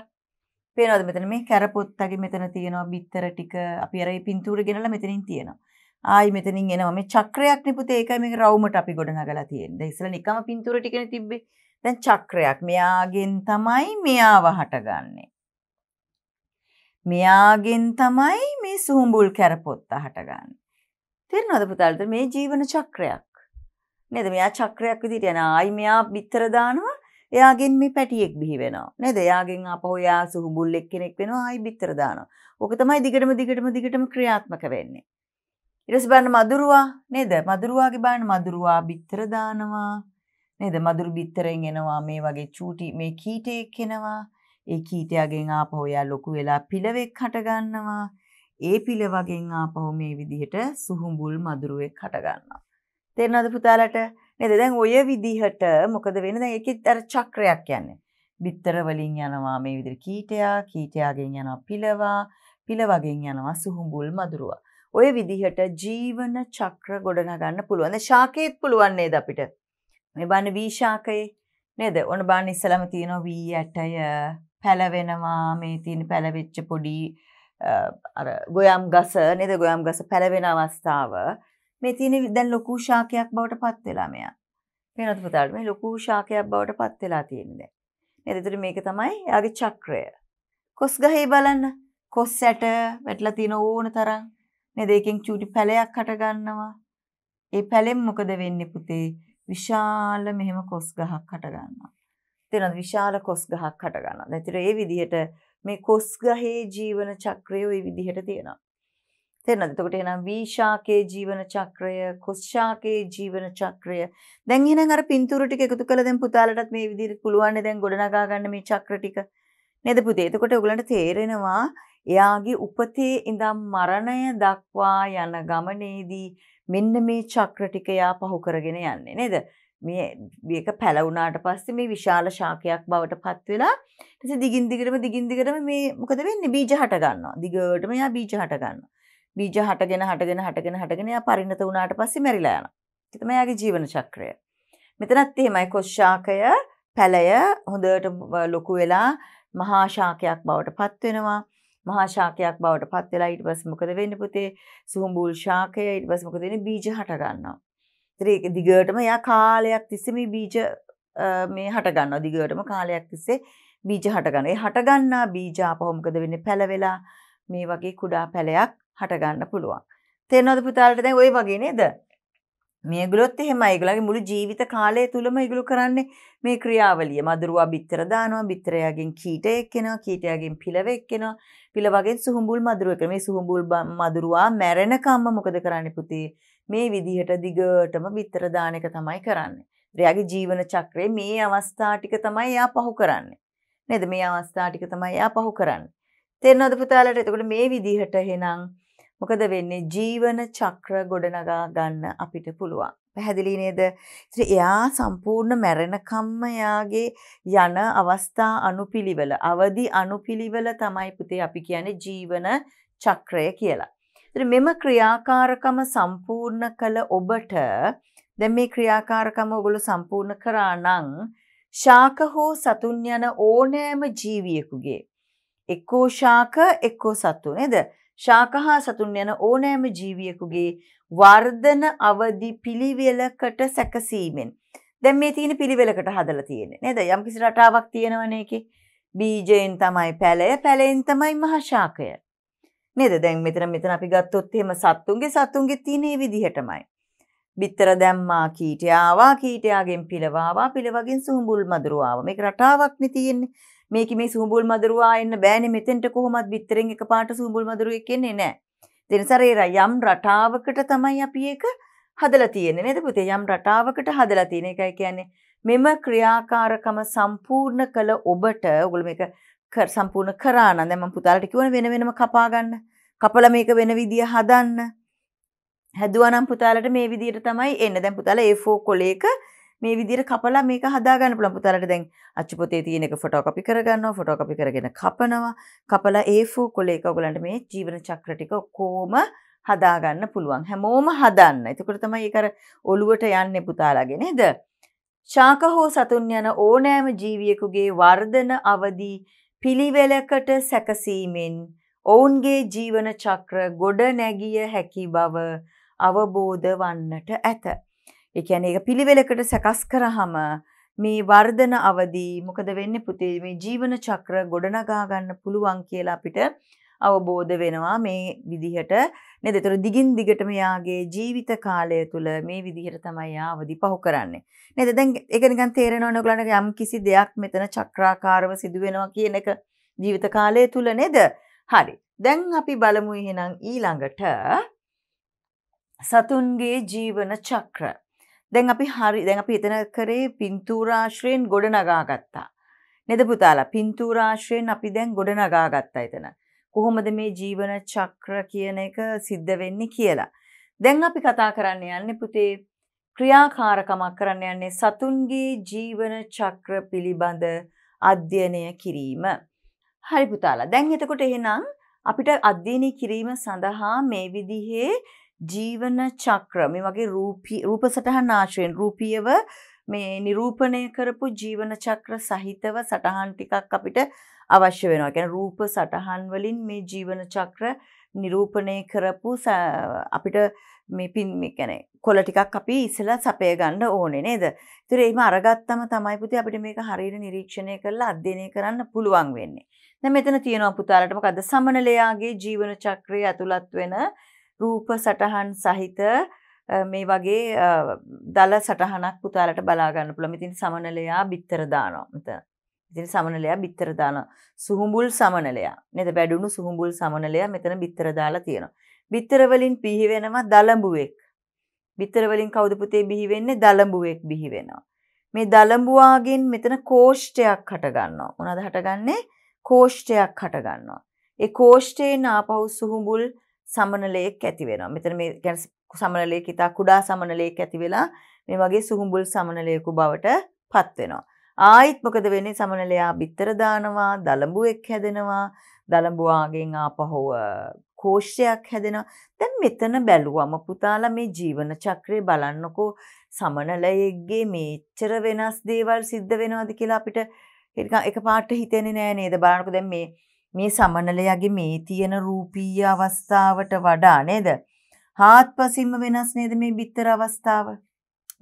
පේනවද මෙතන මේ කැරපොත්තගේ මෙතන තියෙනවා බිත්තර ටික අපි අර පින්තූර ගෙනලා මෙතනින් තියෙනවා. ආයි මෙතනින් එනවා මේ චක්‍රයක් නේ පුතේ ඒකයි මේක රවුමට අපි ගොඩනගලා තියෙන්නේ. දැන් ඉස්සෙල්ලා නිකම්ම පින්තූර ටිකනේ තිබ්බේ. දැන් චක්‍රයක්. මෙයාගෙන් තමයි මෙයාව හටගන්නේ. මෙයාගෙන් තමයි මේ සුහුඹුල් කැරපොත්ත හටගන්නේ. තේරෙනවද පුතාලට මේ ජීවන චක්‍රයක්. නේද? මෙයා චක්‍රයක් විදිහට යන ආයි මෙයා බිත්තර දානවා. එයාගෙන් මේ පැටියෙක් බිහි වෙනවා. නේද? එයාගෙන් ආපහු එයා සුහුඹුල් එක්කෙනෙක් වෙනවා. ආයි බිත්තර දානවා. ඕක තමයි දිගටම දිගටම දිගටම ක්‍රියාත්මක වෙන්නේ. ඊට පස්සේ බලන්න මදුරුවා නේද? මදුරුවාගේ බලන්න මදුරුවා බිත්තර දානවා. නේද? මදුරු බිත්තරෙන් එනවා මේ වගේ චූටි මේ කීටෙක් එනවා. ඒ කීටයාගෙන් ආපහු එයා ලොකු වෙලා පිලවෙක් හට ගන්නවා. ඒ පිල වගෙන් ආපහු මේ විදිහට සුහුඹුල් මදුරුවෙක් හට ගන්නවා. තේරෙනවද පුතාලට? නේද? දැන් ඔය විදිහට මොකද වෙන්නේ? දැන් ඒකෙත් අර චක්‍රයක් යන්නේ. බිත්තර වලින් යනවා මේ විදිහට කීටයා, කීටයාගෙන් යනවා පිලවා, පිලවගෙන් යනවා සුහුඹුල් මදුරුවා. ඔය විදිහට ජීවන චක්‍ර ගොඩනගන්න පුළුවන්. දැන් ශාකේත් පුළුවන් නේද අපිට? මේ බලන්න වී ශාකයේ නේද? ඔන්න බලන්න ඉස්සලම තියෙනවා වී ඇටය පැලවෙනවා මේ තියෙන පැලවෙච්ච පොඩි අර ගොයම් ගස නේද? ගොයම් ගස පැලවෙන අවස්ථාව මේ තියෙන දැන් ලොකු ශාකයක් බවට පත් වෙලා මෙයා. පේනවද පුතාට මේ ලොකු ශාකයක් බවට පත් වෙලා තියෙන්නේ දැන්. නේද? ඒතර මේක තමයි එයාගේ චක්‍රය. කොස් ගහේ බලන්න. කොස් ඇට වැටලා තියෙන ඕන තරම්. නේද? ඒකෙන් චූටි පැලයක් හට ගන්නවා. ඒ පැලෙන් මොකද වෙන්නේ පුතේ? විශාල මෙහෙම කොස් ගහක් හට ගන්නවා. තේරෙනවද? විශාල කොස් ගහක් හට ගන්නවා. දැන් ඒතර ඒ විදිහට මේ කොස් ගහේ ජීවන චක්‍රය ওই විදිහට තියෙනවා. තේරෙනවද? එතකොට එහෙනම් V ශාකයේ ජීවන චක්‍රය, කුස් ශාකයේ ජීවන චක්‍රය. දැන් එහෙනම් අර පින්තූර ටික එකතු කළා දැන් පුතාලටත් මේ විදිහට පුළුවන් දැන් ගොඩනගා ගන්න මේ චක්‍ර ටික. නේද පුතේ? එතකොට ඔයගලන්ට තේරෙනවා එයාගේ උපතේ ඉඳන් මරණය දක්වා යන ගමනේදී මෙන්න මේ චක්‍ර ටික යා පහු කරගෙන යන්නේ නේද? මේ මේක පැලවුණාට පස්සේ මේ විශාල ශාකයක් බවට පත් වෙලා ඊට පස්සේ දිගින් දිගටම දිගින් දිගටම මේ මොකද වෙන්නේ බීජ හට ගන්නවා. දිගටම යා බීජ හට ගන්නවා. බීජ හටගෙන හටගෙන හටගෙන හටගෙන යා පරිණත වුණාට පස්සේ මැරිලා යනවා. ඒක තමයි යාගේ ජීවන චක්‍රය. මෙතනත් එහෙමයි කොෂ්ශාකය පැලය හොඳට ලොකු වෙලා මහා ශාකයක් බවට පත් වෙනවා. මහා ශාකයක් බවට පත් වෙලා ඊට පස්සේ මොකද වෙන්නේ පුතේ? සුහුඹුල් ශාකය ඊට පස්සේ මොකද වෙන්නේ? බීජ හට ගන්නවා. ඉතින් ඒක දිගටම යා කාලයක් තිස්සේ මේ බීජ මේ හට ගන්නවා. දිගටම කාලයක් තිස්සේ බීජ හට ගන්නවා. ඒ හට ගන්නා බීජ ආපහු මොකද වෙන්නේ? පැල වෙලා මේ වගේ කුඩා පැලයක් හටගන්න පුළුවන්. තේරෙනවද පුතාලට දැන් ওই වගේ නේද? මේගොල්ලොත් එහෙමයි. ඒගොල්ලන්ගේ මුළු ජීවිත කාලය තුලම ඒගොල්ලෝ කරන්නේ මේ ක්‍රියාවලිය. මදුරුවා බිත්තර දානවා, බිත්තරයාගෙන් කීටයක් එනවා, කීටයාගෙන් පිලවෙක් එනවා, පිලවගෙන් සුහුඹුල් මදුරුවෙක්. මේ සුහුඹුල් මදුරුවා මැරෙනකම්ම මොකද කරන්නේ පුතේ? මේ විදිහට දිගටම බිත්තර දාන එක තමයි කරන්නේ. එයාගේ ජීවන චක්‍රයේ මේ අවස්ථා ටික තමයි එයා පහු කරන්නේ. නේද? මේ අවස්ථා ටික තමයි එයා පහු කරන්නේ. තේරෙනවද පුතාලට? එතකොට මේ විදිහට එහෙනම් මොකද වෙන්නේ ජීවන චක්‍ර ගොඩනගා ගන්න අපිට පුළුවන්. පැහැදිලි නේද? එයා සම්පූර්ණ මැරෙනකම්ම යාගේ යන අවස්ථා අනුපිළිවෙල, අවදි අනුපිළිවෙල තමයි පුතේ අපි කියන්නේ ජීවන චක්‍රය කියලා. මෙම ක්‍රියාකාරකම සම්පූර්ණ කළ ඔබට දැන් මේ ක්‍රියාකාරකම ඔගොල්ලෝ සම්පූර්ණ කරා නම් ශාක හෝ සතුන් යන ඕනෑම ජීවියෙකුගේ එක්කෝ ශාක එක්කෝ සතු නේද? ශාක හා සතුන් යන ඕනෑම ජීවියෙකුගේ වර්ධන අවදි පිළිවෙලකට සැකසීමෙන්. දැන් මේ තියෙන පිළිවෙලකට හදලා තියෙන්නේ නේද? යම් කිසි රටාවක් තියෙනවනේ ඒකේ. බීජයෙන් තමයි පැලය පැලෙන් තමයි මහා ශාකය. නේද? දැන් මෙතන මෙතන අපි ගත්තොත් එහෙම සත්තුන්ගේ සත්තුන්ගේ තියෙන මේ විදිහටමයි. බිත්තර දැම්මා කීටය ආවා කීටයාගෙන් පිලවාවා පිලවගෙන් සුහුඹුල් මදුරු ආවා මේක රටාවක්නේ තියෙන්නේ. මේක මේ සුඹුල් මදුරුවා එන්න බෑනේ මෙතෙන්ට කොහොමත් බිත්තරෙන් එකපාරට සුඹුල් මදුරුවෙක් එන්නේ නැහැ. ඒ නිසා යම් රටාවකට තමයි අපි ඒක හදලා තියෙන්නේ නේද පුතේ? යම් රටාවකට හදලා තියෙන එකයි කියන්නේ මෙම ක්‍රියාකාරකම සම්පූර්ණ කළ ඔබට ඔයගොල්ලෝ මේක සම්පූර්ණ කරා නම් දැන් මම පුතාලට කිව්වනේ වෙන වෙනම කපා ගන්න. කපලා මේක වෙන විදිය හදන්න. හැදුවා නම් පුතාලට මේ විදියට තමයි එන්නේ. දැන් පුතාලා A4 කොලයක මේ විදිහට කපලා මේක හදාගන්න පුළුවන්. පුතාලට දැන් අච්චු පොතේ තියෙන එක ෆොටෝකොපි කරගන්නවා, ෆොටෝකොපි කරගෙන කපනවා. කපලා A4 කොලේක ඔයගලන්ට මේ ජීවන චක්‍ර ටික කොහොම හදාගන්න පුළුවන්. හැමෝම හදන්න. එතකොට තමයි ඒක අර ඔළුවට යන්නේ පුතාලාගේ නේද? ශාක හෝ සතුන් යන ඕනෑම ජීවියෙකුගේ වර්ධන අවදි පිළිවෙලකට සැකසීමෙන් ඔවුන්ගේ ජීවන චක්‍ර ගොඩ නැගිය හැකි බව අවබෝධ වන්නට ඇත. ඒ කියන්නේ ඒක පිළිවෙලකට සකස් කරාම මේ වර්ධන අවදි මොකද වෙන්නේ පුතේ මේ ජීවන චක්‍ර ගොඩනගා ගන්න පුළුවන් කියලා අපිට අවබෝධ වෙනවා මේ විදිහට නේද? ඒතර දිගින් දිගටම යාගේ ජීවිත කාලය තුල මේ විදිහට තමයි යා අවදි පහු කරන්නේ. නේද? දැන් ඒක නිකන් තේරෙනවනේ ඔයගලන්ට යම් කිසි දෙයක් මෙතන චක්‍රාකාරව සිදු වෙනවා කියන එක ජීවිත කාලය තුල නේද? හරි. දැන් අපි බලමු එහෙනම් ඊළඟට සතුන්ගේ ජීවන චක්‍ර. දැන් අපි හරි දැන් අපි එතන කරේ පින්තූරාශ්‍රයෙන් ගොඩනගා ගත්තා. නේද පුතාලා? පින්තූරාශ්‍රයෙන් අපි දැන් ගොඩනගා ගත්තා එතන. කොහොමද මේ ජීවන චක්‍ර කියන එක සිද්ධ වෙන්නේ කියලා. දැන් අපි කතා කරන්න යන්නේ පුතේ ක්‍රියාකාරකමක් කරන්න යන්නේ සතුන්ගේ ජීවන චක්‍ර පිළිබඳ අධ්‍යයනය කිරීම. හරි පුතාලා. දැන් එතකොට එහෙනම් අපිට අධ්‍යයනය කිරීම සඳහා මේ විදිහේ ජීවන චක්‍ර මේ වගේ රූපී රූප සටහන් ආශ්‍රයෙන් රූපීයව මේ නිරූපණය කරපු ජීවන චක්‍ර සහිතව සටහන් ටිකක් අපිට අවශ්‍ය වෙනවා. කියන්නේ රූප සටහන් වලින් මේ ජීවන චක්‍ර නිරූපණය කරපු අපිට මේ පින් මේ කියන්නේ කොළ ටිකක් අපි ඉස්සලා සපය ගන්න ඕනේ නේද? ඒතර එහෙම අරගත්තම තමයි පුතේ අපිට මේක හරියට නිරීක්ෂණය කරලා අධ්‍යයනය කරන්න පුළුවන් වෙන්නේ. දැන් මෙතන තියෙනවා පුතාලට මොකද්ද සමනලයාගේ ජීවන චක්‍රයේ ඇතුළත් වෙන රූප සටහන් සහිත මේ වගේ දල සටහනක් පුතාලට බලා ගන්න පුළුවන්. ඉතින් සමනලයා බිත්තර දානවා. මෙතන ඉතින් සමනලයා බිත්තර දාන සුහුඹුල් සමනලයා නේද බැඩුණු සුහුඹුල් සමනලයා මෙතන බිත්තර දාලා තියෙනවා. බිත්තර වලින් පිහි වෙනවා දලඹුවෙක්. බිත්තර වලින් කවුද පුතේ බිහි වෙන්නේ? දලඹුවෙක් බිහි වෙනවා. මේ දලඹුවාගෙන් මෙතන කෝෂ්ඨයක් හට ගන්නවා. මොනවද හටගන්නේ? කෝෂ්ඨයක් හට ගන්නවා. ඒ කෝෂ්ඨයෙන් ආපහු සුහුඹුල් සමනලයක් ඇති වෙනවා. මෙතන මේ කියන්නේ සමනලයක ඉතා කුඩා සමනලයක් ඇති වෙලා මේ වගේ සුහුඹුල් සමනලයක බවට පත් වෙනවා. ආයිත් මොකද වෙන්නේ? සමනලයා බිත්තර දානවා දලඹුවෙක් හැදෙනවා. දලඹුවාගෙන් ආපහු කෝෂ්‍යයක් හැදෙනවා. දැන් මෙතන බැලුවම පුතාලා මේ ජීවන චක්‍රය බලන්නකෝ. සමනලයෙක්ගේ මේච්චර වෙනස් දේවල් සිද්ධ වෙනවද කියලා අපිට එක පාට හිතෙන්නේ නෑ නේද? බලන්නකෝ දැන් මේ මේ සමනලයාගේ මේ තියෙන රූපීය අවස්ථාවට වඩා නේද හාත්පසින්ම වෙනස් නේද මේ බිත්තර අවස්ථාව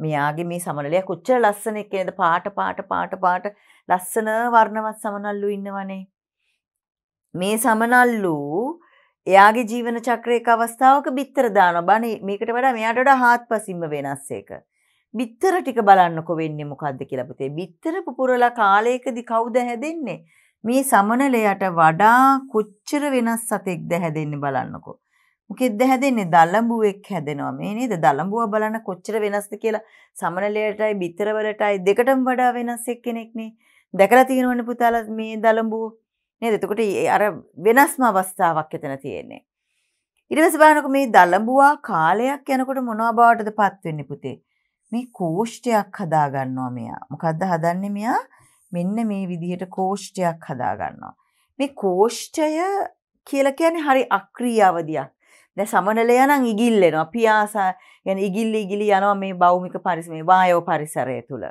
මෙයාගේ මේ සමනලය කොච්චර ලස්සන එක්කේද පාට පාට පාට පාට ලස්සන වර්ණවත් සමනල්ලු ඉන්නවනේ. මේ සමනල්ලු එයාගේ ජීවන චක්‍රයක අවස්ථාවක බිත්තර දානවා. බණේ මේකට වඩා මෙයාට වඩා හාත්පසින්ම වෙනස් එක. බිත්තර ටික බලන්නකො වෙන්නේ මොකද්ද කියලා පුතේ. බිත්තර පුපුරලා කාලයකදී කවුද හැදෙන්නේ? මේ සමනලයට වඩා කොච්චර වෙනස් සතෙක්ද හැදෙන්නේ බලන්නකො. මොකෙද්ද හැදෙන්නේ දලඹුවෙක් හැදෙනවා. මේ නේද? දලඹුව බලන්න කොච්චර වෙනස්ද කියලා. සමනලයටයි බිත්තරවලටයි දෙකටම වඩා වෙනස් එක්කෙනෙක් නේ. දැකලා තියෙනවනේ පුතාලා මේ දලඹුව. නේද? එතකොට අර වෙනස්ම අවස්ථාවක් එතන තියෙන්නේ. ඊට පස්සේ බලනකො මේ දලඹුවා කාලයක් යනකොට මොනවා බවටද පත් වෙන්නේ පුතේ? මේ කෝෂ්ඨයක් හදා ගන්නවා මෙයා. මොකද්ද හදන්නේ මෙයා? මෙන්න මේ විදිහට කෝෂ්ඨයක් හදා ගන්නවා මේ කෝෂ්ඨය කියලා කියන්නේ හරි අක්‍රීය අවධියක් දැන් සමනලයා නම් ඉගිල්ලෙනවා. පියාසා يعني ඉගිල්ලි ඉගිලි යනවා මේ භෞමික පරිසර මේ වායෝ පරිසරය තුල.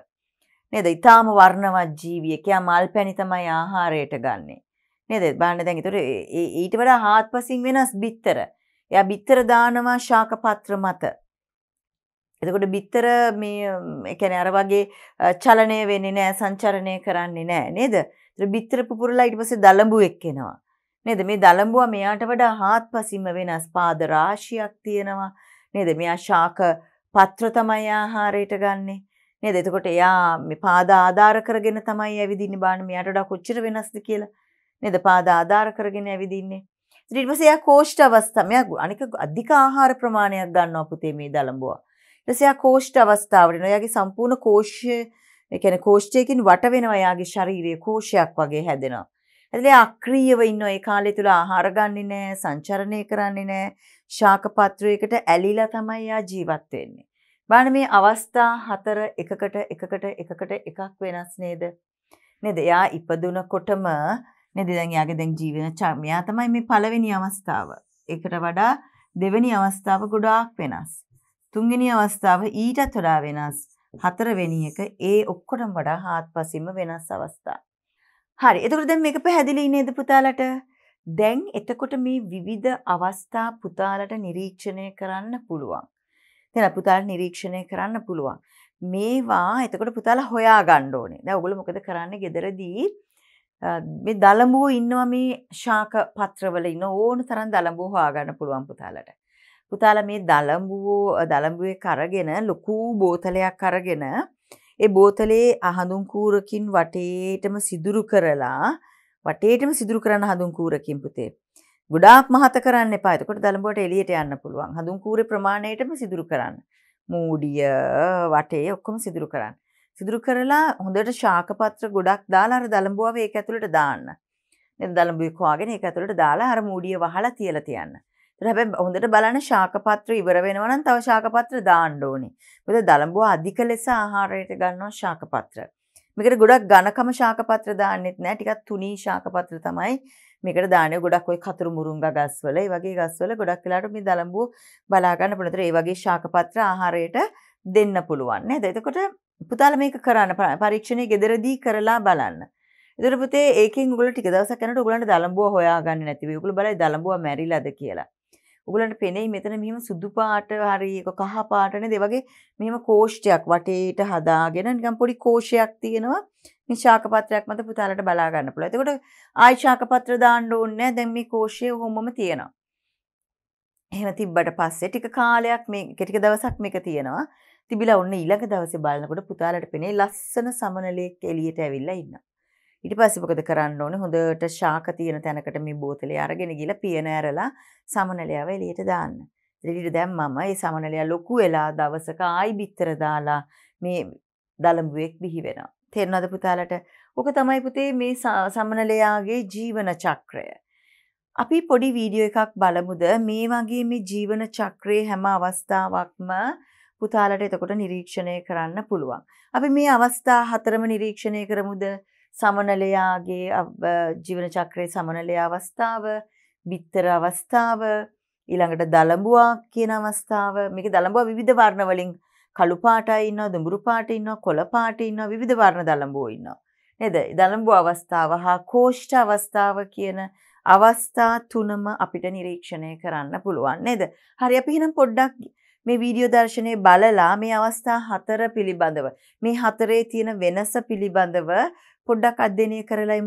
නේද? ඊටාම වර්ණවත් ජීවියෙක්. යා මල් පැණි තමයි ආහාරයට ගන්නෙ. නේද? බලන්න දැන් ඒතර ඊට වඩා හාත්පසින් වෙනස් බිත්තර. එයා බිත්තර දානවා ශාක පත්‍ර මත. එතකොට බිත්තර මේ ඒ කියන්නේ අර වගේ චලනය වෙන්නේ නැහැ සංචරණය කරන්නේ නැහැ නේද? ඒතර බිත්තර පුපුරලා ඊට පස්සේ දලඹුවෙක් එනවා. නේද? මේ දලඹුවා මෙයාට වඩා හාත්පසින්ම වෙනස් පාද රාශියක් තියෙනවා. නේද? මෙයා ශාක පත්‍ර තමයි ආහාරයට ගන්නෙ. නේද? එතකොට එයා මේ පාද ආධාර කරගෙන තමයි ඇවිදින්නේ. බාන්න මෙයාට වඩා කොච්චර වෙනස්ද කියලා. නේද? පාද ආධාර කරගෙන ඇවිදින්නේ. ඊට පස්සේ එයා කෝෂ්ඨ අවස්ථාව මෙයා අනික අධික ආහාර ප්‍රමාණයක් ගන්නවා පුතේ මේ දලඹුවා. ඊට පස්සේ එයා කෝෂ්ඨ අවස්ථාවට එනවා එයාගේ සම්පූර්ණ කෝෂ්‍ය ඒ කියන්නේ කෝෂ්ඨයකින් වට වෙනවා එයාගේ ශරීරයේ කෝෂයක් වගේ හැදෙනවා එතන අක්‍රීයව ඉන්නවා ඒ කාලය තුල ආහාර ගන්නෙ නෑ සංචරණය කරන්නේ නෑ ශාක පත්‍රයකට ඇලිලා තමයි යා ජීවත් වෙන්නේ බලන්න මේ අවස්ථා හතර එකකට එකකට එකකට එකක් වෙනස් නේද? නේද? එයා ඉපදුනකොටම නේද? දැන් එයාගේ දැන් ජීවන මෙයා තමයි මේ පළවෙනි අවස්ථාව. ඒකට වඩා දෙවෙනි අවස්ථාව ගොඩාක් වෙනස්. තුන්වෙනි අවස්ථාව ඊටත් වඩා වෙනස්. හතරවෙනි එක ඒ ඔක්කොටම වඩා හාත්පසින්ම වෙනස් අවස්ථා. හරි. එතකොට දැන් මේක පැහැදිලි නේද පුතාලට? දැන් එතකොට මේ විවිධ අවස්ථා පුතාලට නිරීක්ෂණය කරන්න පුළුවන්. දැන් පුතාලට නිරීක්ෂණය කරන්න පුළුවන්. මේවා එතකොට පුතාලා හොයා ගන්න ඕනේ. දැන් ඔයගොල්ලෝ මොකද කරන්නේ ගෙදරදී මේ දලඹුව ඉන්නවා මේ ශාක පත්‍රවල ඉන්න ඕන තරම් දලඹුව හොයාගන්න පුළුවන් පුතාලට. පුතාලා මේ දලඹුව දලඹුවේ කරගෙන ලොකු බෝතලයක් අරගෙන ඒ බෝතලේ හඳුන් කූරකින් වටේටම සිදුරු කරලා වටේටම සිදුරු කරන්න හඳුන් කූරකින් පුතේ. ගොඩාක් මහත කරන්න එපා. එතකොට දලඹුවට එළියට යන්න පුළුවන්. හඳුන් කූරේ ප්‍රමාණයටම සිදුරු කරන්න. මූඩිය වටේ ඔක්කොම සිදුරු කරන්න. සිදුරු කරලා හොඳට ශාකපත්‍ර ගොඩක් දාලා අර දලඹුව ඒක ඇතුළට දාන්න. නේද දලඹුවෙක් හොයාගෙන ඒක ඇතුළට දාලා අර මූඩිය වහලා තියලා තියන්න. ඒත් හැබැයි හොඳට බලන්න ශාකපත්‍ර ඉවර වෙනවා නම් තව ශාකපත්‍ර දාන්න ඕනේ. මොකද දලඹුව අධික ලෙස ආහාරයට ගන්නවා ශාකපත්‍ර. මේකට ගොඩක් ඝනකම ශාකපත්‍ර දාන්නෙත් නෑ. ටිකක් තුනී ශාකපත්‍ර තමයි මේකට දාන්නේ. ගොඩක් ওই කතුරු මුරුංගා ගස්වල, ඒ වගේ ගස්වල ගොඩක් වෙලාවට මේ දලඹුව බලා ගන්න පුළුවන්. ඒ වගේ ශාකපත්‍ර ආහාරයට දෙන්න පුළුවන් නේද? එතකොට පුතාලා මේක කරන්න පරීක්ෂණය ගෙදරදී කරලා බලන්න. එතකොට පුතේ ඒකෙන් උගල ටික දවසක් යනකොට උගලන්ට දලඹුව හොයාගන්න නැති වෙයි. උගල බලයි දලඹුව මැරිලාද කියලා. උගලන්ට පෙනෙයි මෙතන මෙහෙම සුදු පාට හරි එක කහ පාට නේද? ඒ වගේ මෙහෙම කෝෂ්ඨයක් වටේට හදාගෙන නිකන් පොඩි කෝෂයක් තියෙනවා. මේ ශාකපත්‍රයක් මත පුතාලට බලා ගන්න පුළුවන්. එතකොට ආයි ශාකපත්‍ර දාන්න ඕනේ නැහැ. දැන් මේ කෝෂය ඔහොමම තියෙනවා. එහෙම තිබ්බට පස්සේ ටික කාලයක් මේ ටික දවසක් මේක තියෙනවා. තිබිලා ඔන්න ඊළඟ දවසේ බලනකොට පුතාලට පෙනේ ලස්සන සමනලයක් එළියට ඇවිල්ලා ඉන්නවා. ඊට පස්සේ මොකද කරන්න ඕනේ? හොඳට ශාක තියෙන තැනකට මේ බෝතලේ අරගෙන ගිහලා පියන ඇරලා සමනලයව එළියට දාන්න. එළියට දැම්මම ඒ සමනලය ලොකු වෙලා දවසක ආයි බිත්තර දාලා මේ දලඹුවෙක් බිහි වෙනවා. තේරෙනවද පුතාලට? ඕක තමයි පුතේ මේ සමනලයාගේ ජීවන චක්‍රය. අපි පොඩි වීඩියෝ එකක් බලමුද මේ වගේ මේ ජීවන චක්‍රයේ හැම අවස්ථාවක්ම පුතාලට එතකොට නිරීක්ෂණය කරන්න පුළුවන්. අපි මේ අවස්ථා හතරම නිරීක්ෂණය කරමුද? සමනලයාගේ ජීවන චක්‍රයේ සමනලය අවස්ථාව, බිත්තර අවස්ථාව, ඊළඟට දලඹුවා කියන අවස්ථාව. මේක දලඹුවා විවිධ වර්ණ වලින් කළු පාටයි ඉන්නවා, දුඹුරු පාට ඉන්නවා, කොළ පාට ඉන්නවා, විවිධ වර්ණ දලඹුවෝ ඉන්නවා. නේද? දලඹුව අවස්ථාව හා කෝෂ්ඨ අවස්ථාව කියන අවස්ථා තුනම අපිට නිරීක්ෂණය කරන්න පුළුවන් නේද? හරි අපි එහෙනම් පොඩ්ඩක් මේ වීඩියෝ දර්ශනය බලලා මේ අවස්ථා හතර පිළිබඳව මේ හතරේ තියෙන වෙනස පිළිබඳව පොඩ්ඩක් අධ්‍යයනය කරලා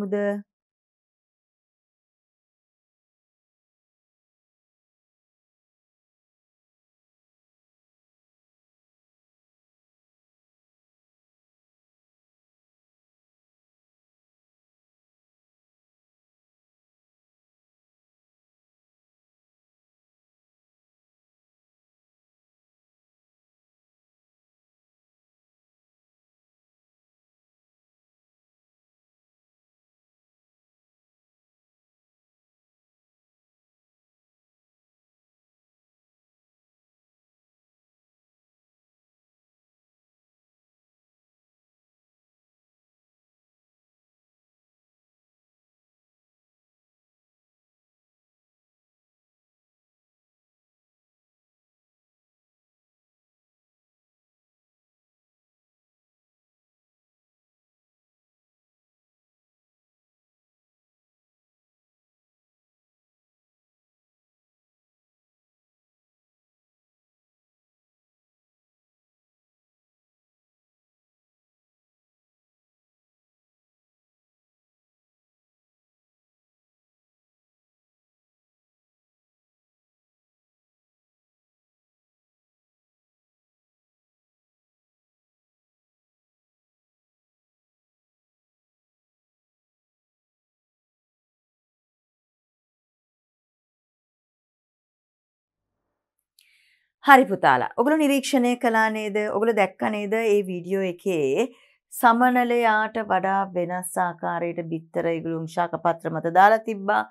හරි පුතාලා. ඔගොල්ලෝ නිරීක්ෂණය කළා නේද? ඔගොල්ලෝ දැක්ක නේද මේ වීඩියෝ එකේ සමනලයාට වඩා වෙනස් ආකාරයකට බිත්තර ඉගලුම් ශාකපත්‍ර මත දාලා තිබ්බා.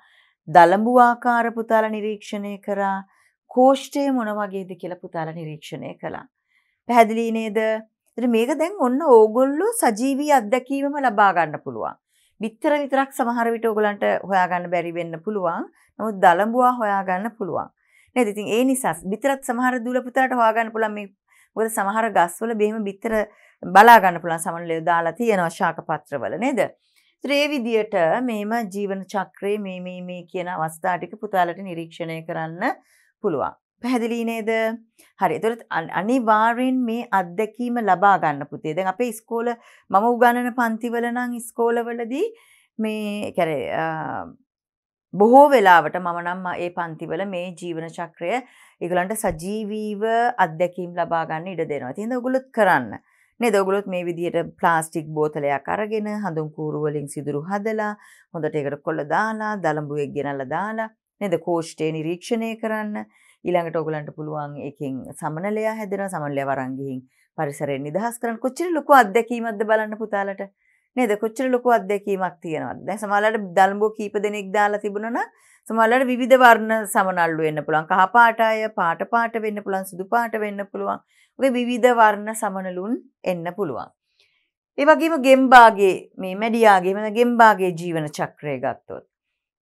දලඹු ආකාර පුතාලා නිරීක්ෂණය කරා. කෝෂ්ඨය මොන වගේද කියලා පුතාලා නිරීක්ෂණය කළා. පැහැදිලි නේද? ඒතර මේක දැන් ඔන්න ඕගොල්ලෝ සජීවී අත්දැකීමම ලබා ගන්න පුළුවන්. බිත්තර විතරක් සමහර විට ඕගලන්ට හොයාගන්න බැරි වෙන්න පුළුවන්. නමුත් දලඹුවා හොයාගන්න පුළුවන්. නේද? ඉතින් ඒ නිසා බිත්තරත් සමහර දුල පුතාලට හොයාගන්න පුළුවන් මේ මොකද සමහර ගස්වල බෙහෙම බිත්තර බලා ගන්න පුළුවන් සමනලේ දාලා තියෙනවා ශාක පත්‍රවල නේද? ඒ විදියට මේම ජීවන චක්‍රයේ මේ මේ මේ කියන අවස්ථා ටික පුතාලට නිරීක්ෂණය කරන්න පුළුවන්. පැහැදිලි නේද? හරි. එතකොට අනිවාර්යෙන් මේ අත්දැකීම ලබා ගන්න පුතේ. දැන් අපේ ඉස්කෝල මම උගන්වන පන්තිවල නම් ඉස්කෝලවලදී මේ කියන්නේ බොහෝ වෙලාවට මම නම් ඒ පන්තිවල මේ ජීවන චක්‍රය ඒගොල්ලන්ට සජීවීව අත්දැකීම් ලබා ගන්න ඉඩ දෙනවා. ඉතින් ඔයගොල්ලොත් කරන්න. නේද? ඔයගොල්ලොත් මේ විදිහට ප්ලාස්ටික් බෝතලයක් අරගෙන හඳුන් කූරු වලින් සිදුරු හදලා හොඳට ඒකට කොළ දාලා දලඹුවෙක් ගෙනල්ලා දාලා නේද? කෝෂ්ඨේ නිරීක්ෂණය කරන්න. ඊළඟට ඔයගලන්ට පුළුවන් එකෙන් සමනලයා හැදෙනවා සමනලයා වරන් ගිහින් පරිසරයෙන් නිදහස් කරන්න. කොච්චර ලොකු අත්දැකීමක්ද බලන්න පුතාලට. නේද කොච්චර ලොකු අත්දැකීමක් තියෙනවද දැන් සමහරවිට දලඹුව කීප දෙනෙක් දාලා තිබුණා නම් සමහරවිට විවිධ වර්ණ සමනල්ලු වෙන්න පුළුවන් කහ පාට අය පාට පාට වෙන්න පුළුවන් සුදු පාට වෙන්න පුළුවන් ඔය විවිධ වර්ණ සමනලුන් එන්න පුළුවන්. ඒ වගේම ගෙම්බාගේ මේ මැඩියාගේ මේ ගෙම්බාගේ ජීවන චක්‍රය ගත්තොත්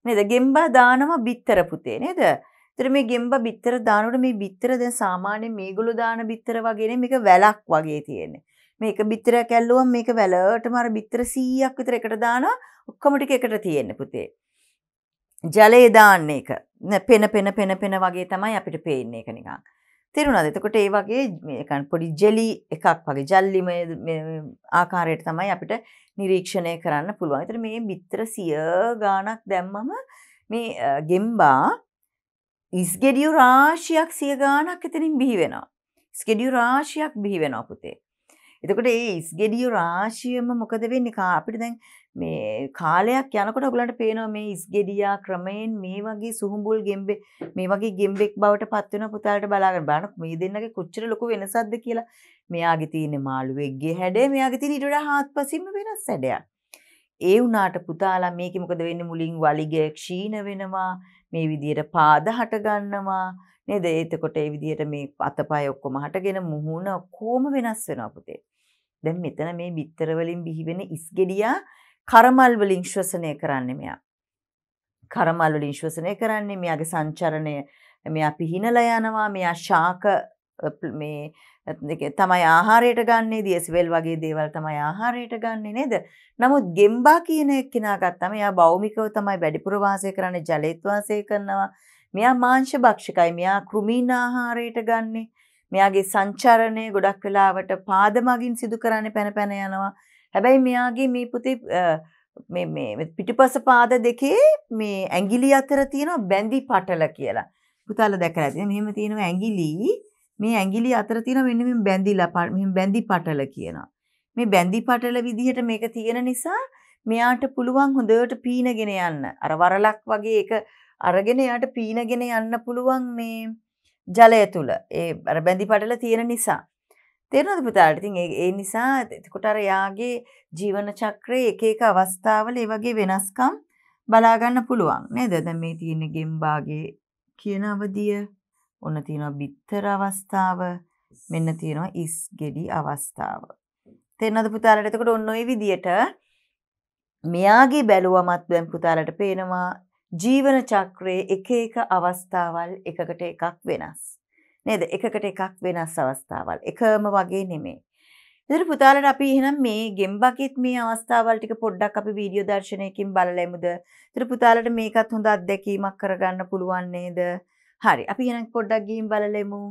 නේද ගෙම්බා දානවා බිත්තර පුතේ නේද? ඒතර මේ ගෙම්බා බිත්තර දානකොට මේ බිත්තර දැන් සාමාන්‍යයෙන් මේගොල්ලෝ දාන බිත්තර වගේ නේ මේක වැලක් වගේ තියෙන්නේ. මේක බිත්තරයක් ඇල්ලුවම මේක වැලටම අර බිත්තර 100ක් විතර එකට දානවා ඔක්කොම ටික එකට තියෙන්නේ පුතේ. ජලයේ දාන්න එක. පෙන පෙන පෙන පෙන වගේ තමයි අපිට පේන්නේ ඒක නිකන්. තේරුණාද? එතකොට ඒ වගේ මේ පොඩි ජෙලි එකක් වගේ ජල්ලිමය ආකාරයට තමයි අපිට නිරීක්ෂණය කරන්න පුළුවන්. ඒතර මේ බිත්තර සිය ගාණක් දැම්මම මේ ගෙම්බා ඉස්ගෙඩියු රාශියක් සිය ගාණක් එතනින් බිහි වෙනවා. ඉස්ගෙඩියු රාශියක් බිහි වෙනවා පුතේ. එතකොට ඒ ඉස්ගෙඩියු රාශියම මොකද වෙන්නේ? අපිට දැන් මේ කාලයක් යනකොට ඔයගලන්ට පේනවා මේ ඉස්ගෙඩියා ක්‍රමයෙන් මේ වගේ සුහුඹුල් ගෙම්බේ මේ වගේ ගෙම්බෙක් බවට පත් වෙන පුතාලට බලාගෙන බලන්න මේ දෙන්නගේ කොච්චර ලොකු වෙනසක්ද කියලා. මෙයාගේ තියෙන මාළුවෙක්ගේ හැඩය මෙයාගේ තියෙන ඊට වඩා හාත්පසින්ම වෙනස් හැඩයක්. ඒ වුණාට පුතාලා මේකේ මොකද වෙන්නේ මුලින් වලිගය ක්ෂීණ වෙනවා මේ විදියට පාද හට ගන්නවා නේද එතකොට ඒ විදියට මේ අතපය ඔක්කොම හටගෙන මුහුණ කොහොම වෙනස් වෙනවා පුතේ දැන් මෙතන මේ බිත්තර වලින් බිහි වෙන ඉස්ගෙඩියා කරමල් වලින් ශ්වසනය කරන්නේ මෙයා. කරමල් වලින් ශ්වසනය කරන්නේ මෙයාගේ සංචරණය මෙයා පිහිනලා යනවා මෙයා ශාක මේ තමයි ආහාරයට ගන්නේ දියසිවල් වගේ දේවල් තමයි ආහාරයට ගන්නේ නේද? නමුත් ගෙම්බා කියන එක්කෙනා ගත්තම එයා භෞමිකව තමයි වැඩිපුර වාසය කරන්නේ ජලෙත් වාසය කරනවා. මෙයා මාංශ භක්ෂකයි. මෙයා කෘමීන ආහාරයට ගන්නේ. මෙයාගේ සංචරණය ගොඩක් වෙලාවට පාද මගින් සිදු කරන්නේ පැන පැන යනවා. හැබැයි මෙයාගේ මේ පුතේ මේ මේ පිටිපස පාද දෙකේ මේ ඇඟිලි අතර තියෙනවා බැඳි පටල කියලා. පුතාලා දැකලා ඇති. මෙහෙම තියෙනවා ඇඟිලි මේ ඇඟිලි අතර තියෙනවා මෙන්න මේ බැඳිලා මෙහෙම බැඳි පටල කියනවා. මේ බැඳි පටල විදිහට මේක තියෙන නිසා මෙයාට පුළුවන් හොඳට පීනගෙන යන්න. අර වරලක් වගේ එක අරගෙන එයාට පීනගෙන යන්න පුළුවන් මේ ජලය තුල. ඒ අර බැඳි පටල තියෙන නිසා. තේරෙනවද පුතාලට? ඉතින් ඒ නිසා එතකොට අර යාගේ ජීවන චක්‍රයේ එක එක අවස්ථාවල ඒ වගේ වෙනස්කම් බලා ගන්න පුළුවන් නේද? දැන් මේ තියෙන ගෙම්බාගේ කියන අවධිය, ඔන්න තියෙනවා බිත්තර අවස්ථාව, මෙන්න තියෙනවා ඉස් ගෙඩි අවස්ථාව. තේරෙනවද පුතාලට? එතකොට ඔන්න ඔය විදියට මෙයාගේ බැලුවමත් දැන් පුතාලට පේනවා ජීවන චක්‍රයේ එක එක අවස්ථාවල් එකකට එකක් වෙනස්. නේද? එකකට එකක් වෙනස් අවස්ථාවල්. එකම වගේ නෙමෙයි. ඉතින් පුතාලට අපි එහෙනම් මේ ගෙම්බකෙත් මේ අවස්ථාවල් ටික පොඩ්ඩක් අපි වීඩියෝ දර්ශනයකින් බලලෙමුද? ඉතින් පුතාලට මේකත් හොඳ අත්දැකීමක් කරගන්න පුළුවන් නේද? හරි. අපි එහෙනම් පොඩ්ඩක් ගිහින් බලලෙමු.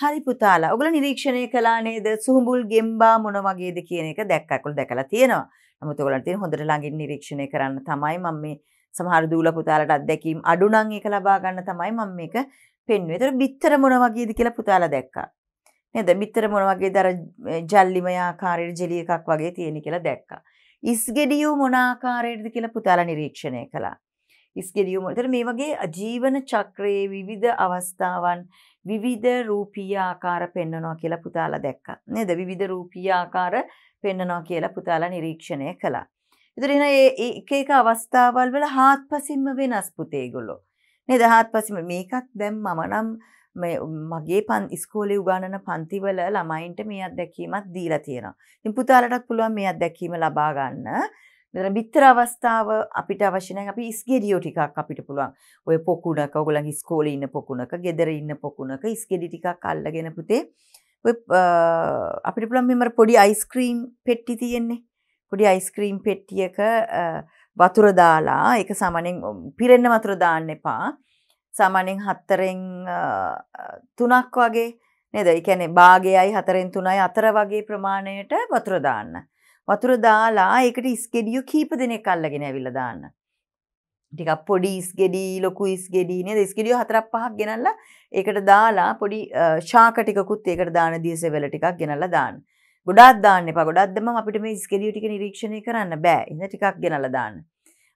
හරි පුතාලා. ඔයගොල්ලෝ නිරීක්ෂණය කළා නේද? සුහුඹුල් ගෙම්බා මොන වගේද කියන එක දැක්කා. ඔයගොල්ලෝ දැකලා තියෙනවා. නමුත් ඔයගොල්ලන්ට තියෙන හොඳට ළඟින් නිරීක්ෂණය කරන්න තමයි මම මේ සමහර දූල පුතාලට අත්දැකීම් අඩු නම් ඒක ලබා ගන්න තමයි මම මේක පෙන්වුවේ. ඒතර බිත්තර මොන වගේද කියලා පුතාලා දැක්කා. නේද? බිත්තර මොන වගේද අර ජල්ලිමය ආකාරයේ ජෙලි එකක් වගේ තියෙන කියලා දැක්කා. ඉස්ගෙඩියෝ මොන ආකාරයේද කියලා පුතාලා නිරීක්ෂණය කළා. ඉස්ගෙඩියෝ මොන. ඒතර මේ වගේ ජීවන චක්‍රයේ විවිධ අවස්ථාවන් විවිධ රූපීය ආකාර පෙන්වනවා කියලා පුතාලා දැක්කා. නේද? විවිධ රූපීය ආකාර පෙන්වනවා කියලා පුතාලා නිරීක්ෂණය කළා. ඒතර එන ඒ එක එක අවස්ථාවල් වල හාත්පසින්ම වෙනස් පුතේ ඒගොල්ලෝ. නේද? හාත්පසින්ම මේකක් දැන් මම නම් මගේ පන් ඉස්කෝලේ උගන්වන පන්තිවල ළමයින්ට මේ අත්දැකීමක් දීලා තියෙනවා. ඉතින් පුතාලටත් පුළුවන් මේ අත්දැකීම ලබා ගන්න. මෙතන බිත්තර අවස්ථාව අපිට අවශ්‍ය නැහැ. අපි ඉස්ගෙඩියෝ ටිකක් අපිට පුළුවන්. ඔය පොකුණක ඔයගොල්ලන්ගේ ඉස්කෝලේ ඉන්න පොකුණක, ගෙදර ඉන්න පොකුණක ඉස්ගෙඩි ටිකක් අල්ලගෙන පුතේ ඔය අපිට පුළුවන් මෙමර පොඩි අයිස්ක්‍රීම් පෙට්ටි තියෙන්නේ. පොඩි අයිස්ක්‍රීම් පෙට්ටියක වතුර දාලා ඒක සාමාන්‍යයෙන් පිරෙන්න වතුර දාන්න එපා. සාමාන්‍යයෙන් හතරෙන් තුනක් වගේ නේද? ඒ කියන්නේ භාගයයි හතරෙන් තුනයි අතර වගේ ප්‍රමාණයට වතුර දාන්න. වතුර දාලා ඒකට ඉස්ගෙඩියෝ කීප දෙනෙක් අල්ලගෙන ඇවිල්ලා දාන්න. ටිකක් පොඩි ඉස්ගෙඩි ලොකු ඉස්ගෙඩි නේද ඉස්ගෙඩියෝ හතරක් පහක් ගෙනල්ලා ඒකට දාලා පොඩි ශාක ටිකකුත් ඒකට දාන දියසෙවල ටිකක් ගෙනල්ලා දාන්න. ගොඩාක් දාන්න එපා. ගොඩාක් දැම්මම අපිට මේ ඉස්ගෙඩියෝ ටික නිරීක්ෂණය කරන්න බෑ. ඉතින් ටිකක් ගෙනල්ලා දාන්න.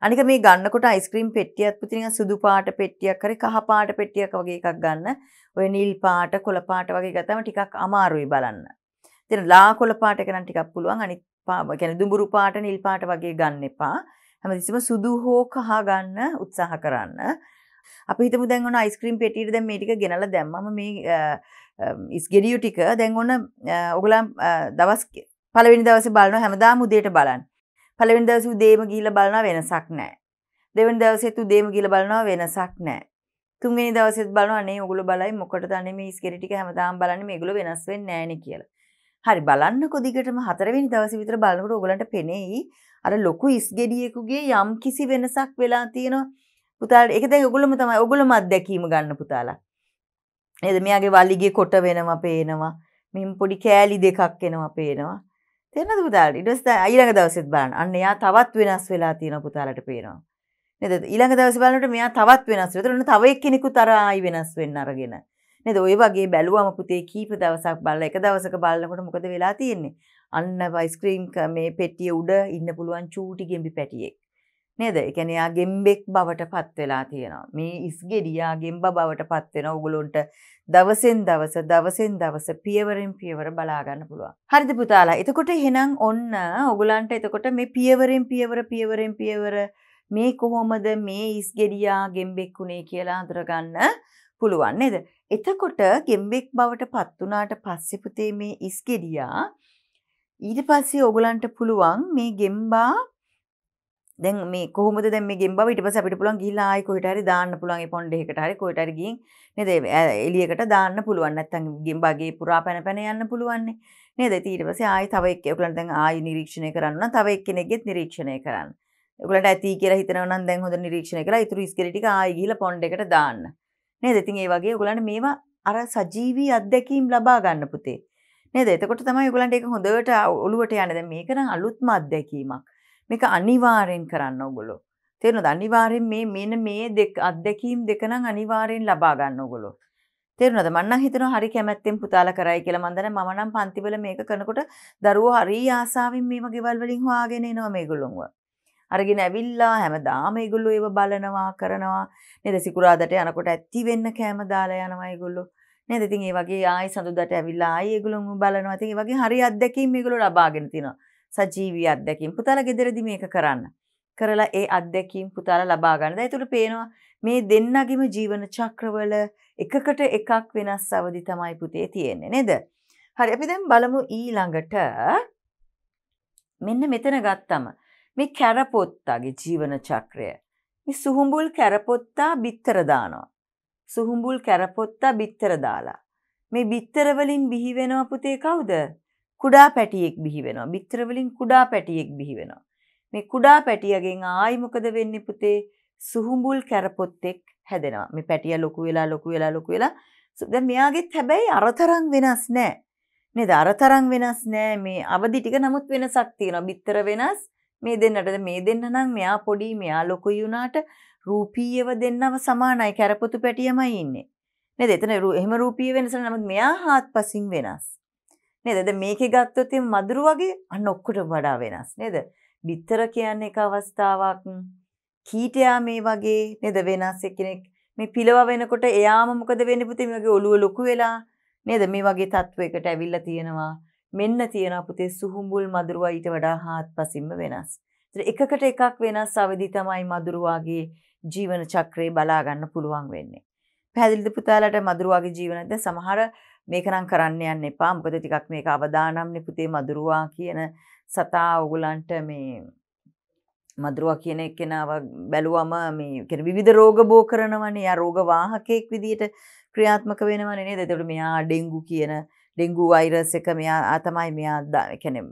අනික මේ ගන්නකොට අයිස්ක්‍රීම් පෙට්ටියක් පුතින් සුදු පාට පෙට්ටියක් හරි කහ පාට පෙට්ටියක් වගේ එකක් ගන්න. ඔය නිල් පාට කොළ පාට වගේ ගත්තම ටිකක් අමාරුයි බලන්න. ඉතින් ලා කොළ පාට එක නම් ටිකක් පුළුවන්. අනිත් ගැන දුඹුරු පාට නිල් පාට වගේ ගන්න එපා. හැමතිස්සෙම සුදු හෝ කහ ගන්න උත්සාහ කරන්න. අපි හිතමු දැන් ඔන්න අයිස්ක්‍රීම් පෙට්ටියට දැන් මේ ටික ගෙනලා දැම්මම මේ ඉස්ගෙඩියු ටික දැන් ඔන්න ඔයගොල්ලන් දවස් පළවෙනි දවසේ බලනවා හැමදාම උදේට බලන්න. පළවෙනි දවසේ උදේම ගිහිල්ලා බලනවා වෙනසක් නැහැ. දෙවෙනි දවසෙත් උදේම ගිහිල්ලා බලනවා වෙනසක් නැහැ. තුන්වෙනි දවසෙත් බලනවා අනේ ඔයගොල්ලෝ බලයි මොකටද අනේ මේ ඉස්ගෙඩි ටික හැමදාම බලන්නේ මේගොල්ලෝ වෙනස් වෙන්නේ නැහැ නේ කියලා. හරි බලන්නකො දිගටම හතරවෙනි දවසේ විතර බලනකොට ඔයගලන්ට පෙනෙයි. අර ලොකු ඉස් ගෙඩියෙකුගේ යම් කිසි වෙනසක් වෙලා තියෙනවා. පුතාලට ඒක දැන් ඔයගොල්ලෝම තමයි ඔයගොල්ලෝම අත්දැකීම ගන්න පුතාලා. නේද? මෙයාගේ වලිගේ කොට වෙනවා පේනවා. මෙහිම පොඩි කෑලි දෙකක් එනවා පේනවා. තේරෙනවද පුතාලට? ඊට පස්සේ ඊළඟ දවසෙත් බලන්න. අන්න එයා තවත් වෙනස් වෙලා තියෙනවා පුතාලට පේනවා. නේද? ඊළඟ දවසේ බලනකොට මෙයා තවත් වෙනස් වෙනවා එතකොට තව එක්කෙනෙකුත් අර ආයි වෙනස් වෙන්න අරගෙන. නේද? ඔය වගේ බැලුවම පුතේ කීප දවසක් බලලා එක දවසක බලනකොට මොකද වෙලා තියෙන්නේ? අන්න අයිස්ක්‍රීම් මේ පෙට්ටිය උඩ ඉන්න පුළුවන් චූටි ගෙම්බි පැටියෙක්. නේද? ඒ කියන්නේ යා ගෙම්බෙක් බවට පත් වෙලා තියෙනවා. මේ ඉස්ගෙඩියා ගෙම්බ බවට පත් වෙනවා. ඕගොල්ලොන්ට දවසෙන් දවස දවසෙන් දවස පියවරෙන් පියවර බලා ගන්න පුළුවන්. හරිද පුතාලා? එතකොට එහෙනම් ඔන්න ඕගොල්ලන්ට එතකොට මේ පියවරෙන් පියවර පියවරෙන් පියවර මේ කොහොමද මේ ඉස්ගෙඩියා ගෙම්බෙක් උනේ කියලා අඳුරගන්න පුළුවන් නේද? එතකොට ගෙම්බෙක් බවට පත් වුණාට පස්සේ පුතේ මේ ඉස්ගෙඩියා ඊට පස්සේ ඕගලන්ට පුළුවන් මේ ගෙම්බා දැන් මේ කොහොමද දැන් මේ ගෙම්බව ඊට පස්සේ අපිට පුළුවන් ගිහිල්ලා ආයි කොහෙට හරි දාන්න පුළුවන් ඒ පොණ්ඩ එකකට හරි කොහෙට හරි ගිහින් නේද එළියකට දාන්න පුළුවන් නැත්නම් ගෙම්බාගේ පුරා පැන පැන යන්න පුළුවන් නේද ඊට පස්සේ ආයි තව එක්ක ඔයගලන්ට දැන් ආයි නිරීක්ෂණය කරන්න නම් තව එක්කෙනෙක්ගෙත් නිරීක්ෂණය කරන්න. ඔයගලන්ට ඇති කියලා හිතනවා නම් දැන් හොඳ නිරීක්ෂණය කරලා ඊටු ඉස්කෙලි ටික ආයි ගිහිල්ලා පොණ්ඩ එකට දාන්න. නේද? ඉතින් ඒ වගේ ඔයගලන්ට මේවා අර සජීවී අත්දැකීම් ලබා ගන්න පුතේ. නේද? එතකොට තමයි ඔයගලන්ට ඒක හොඳට ඔළුවට යන්නේ. දැන් මේක නම් අලුත්ම අත්දැකීමක්. මේක අනිවාර්යෙන් කරන්න ඕගොල්ලෝ. තේරෙනවද? අනිවාර්යෙන් මේ මෙන්න මේ දෙක අත්දැකීම් දෙක නම් අනිවාර්යෙන් ලබා ගන්න ඕගොල්ලෝ. තේරුණාද මම නම් හිතනවා හරි කැමැත්තෙන් පුතාලා කරයි කියලා මම දන්නේ මම නම් පන්තිවල මේක කරනකොට දරුවෝ හරි ආසාවෙන් මේව ගෙවල් වලින් හොයාගෙන එනවා මේගොල්ලොන්ව අරගෙන ඇවිල්ලා හැමදාම ඒගොල්ලෝ ඒව බලනවා කරනවා. නේද? සිකුරාදට යනකොට ඇත්ති වෙන්න කෑම දාලා යනවා ඒගොල්ලෝ. නේද? ඉතින් ඒ වගේ ආයි සඳුදාට ඇවිල්ලා ආයි ඒගොල්ලෝ බලනවා. ඉතින් ඒ වගේ හරි අත්දැකීම් මේගොල්ලෝ ලබාගෙන තිනවා. සජීවී අත්දැකීම්. පුතාලා ගෙදරදී මේක කරන්න. කරලා ඒ අත්දැකීම් පුතාලා ලබා ගන්න. දැන් ඒතුළු පේනවා මේ දෙන්නගෙම ජීවන චක්‍රවල එකකට එකක් වෙනස් අවදි තමයි පුතේ තියෙන්නේ. නේද? හරි. අපි දැන් බලමු ඊළඟට මෙන්න මෙතන ගත්තම මේ කැරපොත්තගේ ජීවන චක්‍රය. මේ සුහුඹුල් කැරපොත්තා බිත්තර දානවා. සුහුඹුල් කැරපොත්තා බිත්තර දාලා. මේ බිත්තර වලින් බිහි වෙනවා පුතේ කවුද? කුඩා පැටියෙක් බිහි වෙනවා. බිත්තර වලින් කුඩා පැටියෙක් බිහි වෙනවා. මේ කුඩා පැටියගෙන් ආයි මොකද වෙන්නේ පුතේ? සුහුඹුල් කැරපොත්තෙක් හැදෙනවා. මේ පැටිය ලොකු වෙලා ලොකු වෙලා ලොකු වෙලා දැන් මෙයාගෙත් හැබැයි අරතරන් වෙනස් නෑ. නේද? අරතරන් වෙනස් නෑ මේ අවදි ටික නමුත් වෙනසක් තියෙනවා. බිත්තර වෙනස් මේ දෙන්නට මේ දෙන්න නම් මෙයා පොඩි මෙයා ලොකුයි වුණාට රූපීයව දෙන්නම සමානයි කැරපොතු පැටියමයි ඉන්නේ. නේද? එතන එහෙම රූපීය වෙනස නමුත් මෙයා හාත්පසින් වෙනස්. නේද? දැන් මේකේ ගත්තොත් එම් මදුරු වගේ අන්න ඔක්කොට වඩා වෙනස්. නේද? බිත්තර කියන්නේ එක අවස්ථාවක්. කීටයා මේ වගේ නේද වෙනස් එක්කෙනෙක් මේ පිලව වෙනකොට එයාම මොකද වෙන්නේ පුතේ මේ වගේ ඔළුව ලොකු වෙලා නේද මේ වගේ තත්වයකට ඇවිල්ලා තියෙනවා මෙන්න තියෙනවා පුතේ සුහුඹුල් මදුරුවා ඊට වඩා හාත්පසින්ම වෙනස්. එකකට එකක් වෙනස් අවදි තමයි මදුරුවාගේ ජීවන චක්‍රේ බලා ගන්න පුළුවන් වෙන්නේ. පැහැදිලිද පුතාලට මදුරුවාගේ ජීවනද සමහර මේක නම් කරන්න යන්න එපා. මොකද ටිකක් මේක අවදානම්නේ පුතේ මදුරුවා කියන සතා ඕගලන්ට මේ මදුරුවා කියන එක්කෙනාව බැලුවම මේ කියන්නේ විවිධ රෝග බෝ කරනවනේ. යා රෝග වාහකයෙක් විදිහට ක්‍රියාත්මක වෙනවනේ නේද? එතකොට මෙයා ඩෙන්ගු කියන ඩෙන්ගු වෛරස් එක මෙයා තමයි මෙයා කියන්නේ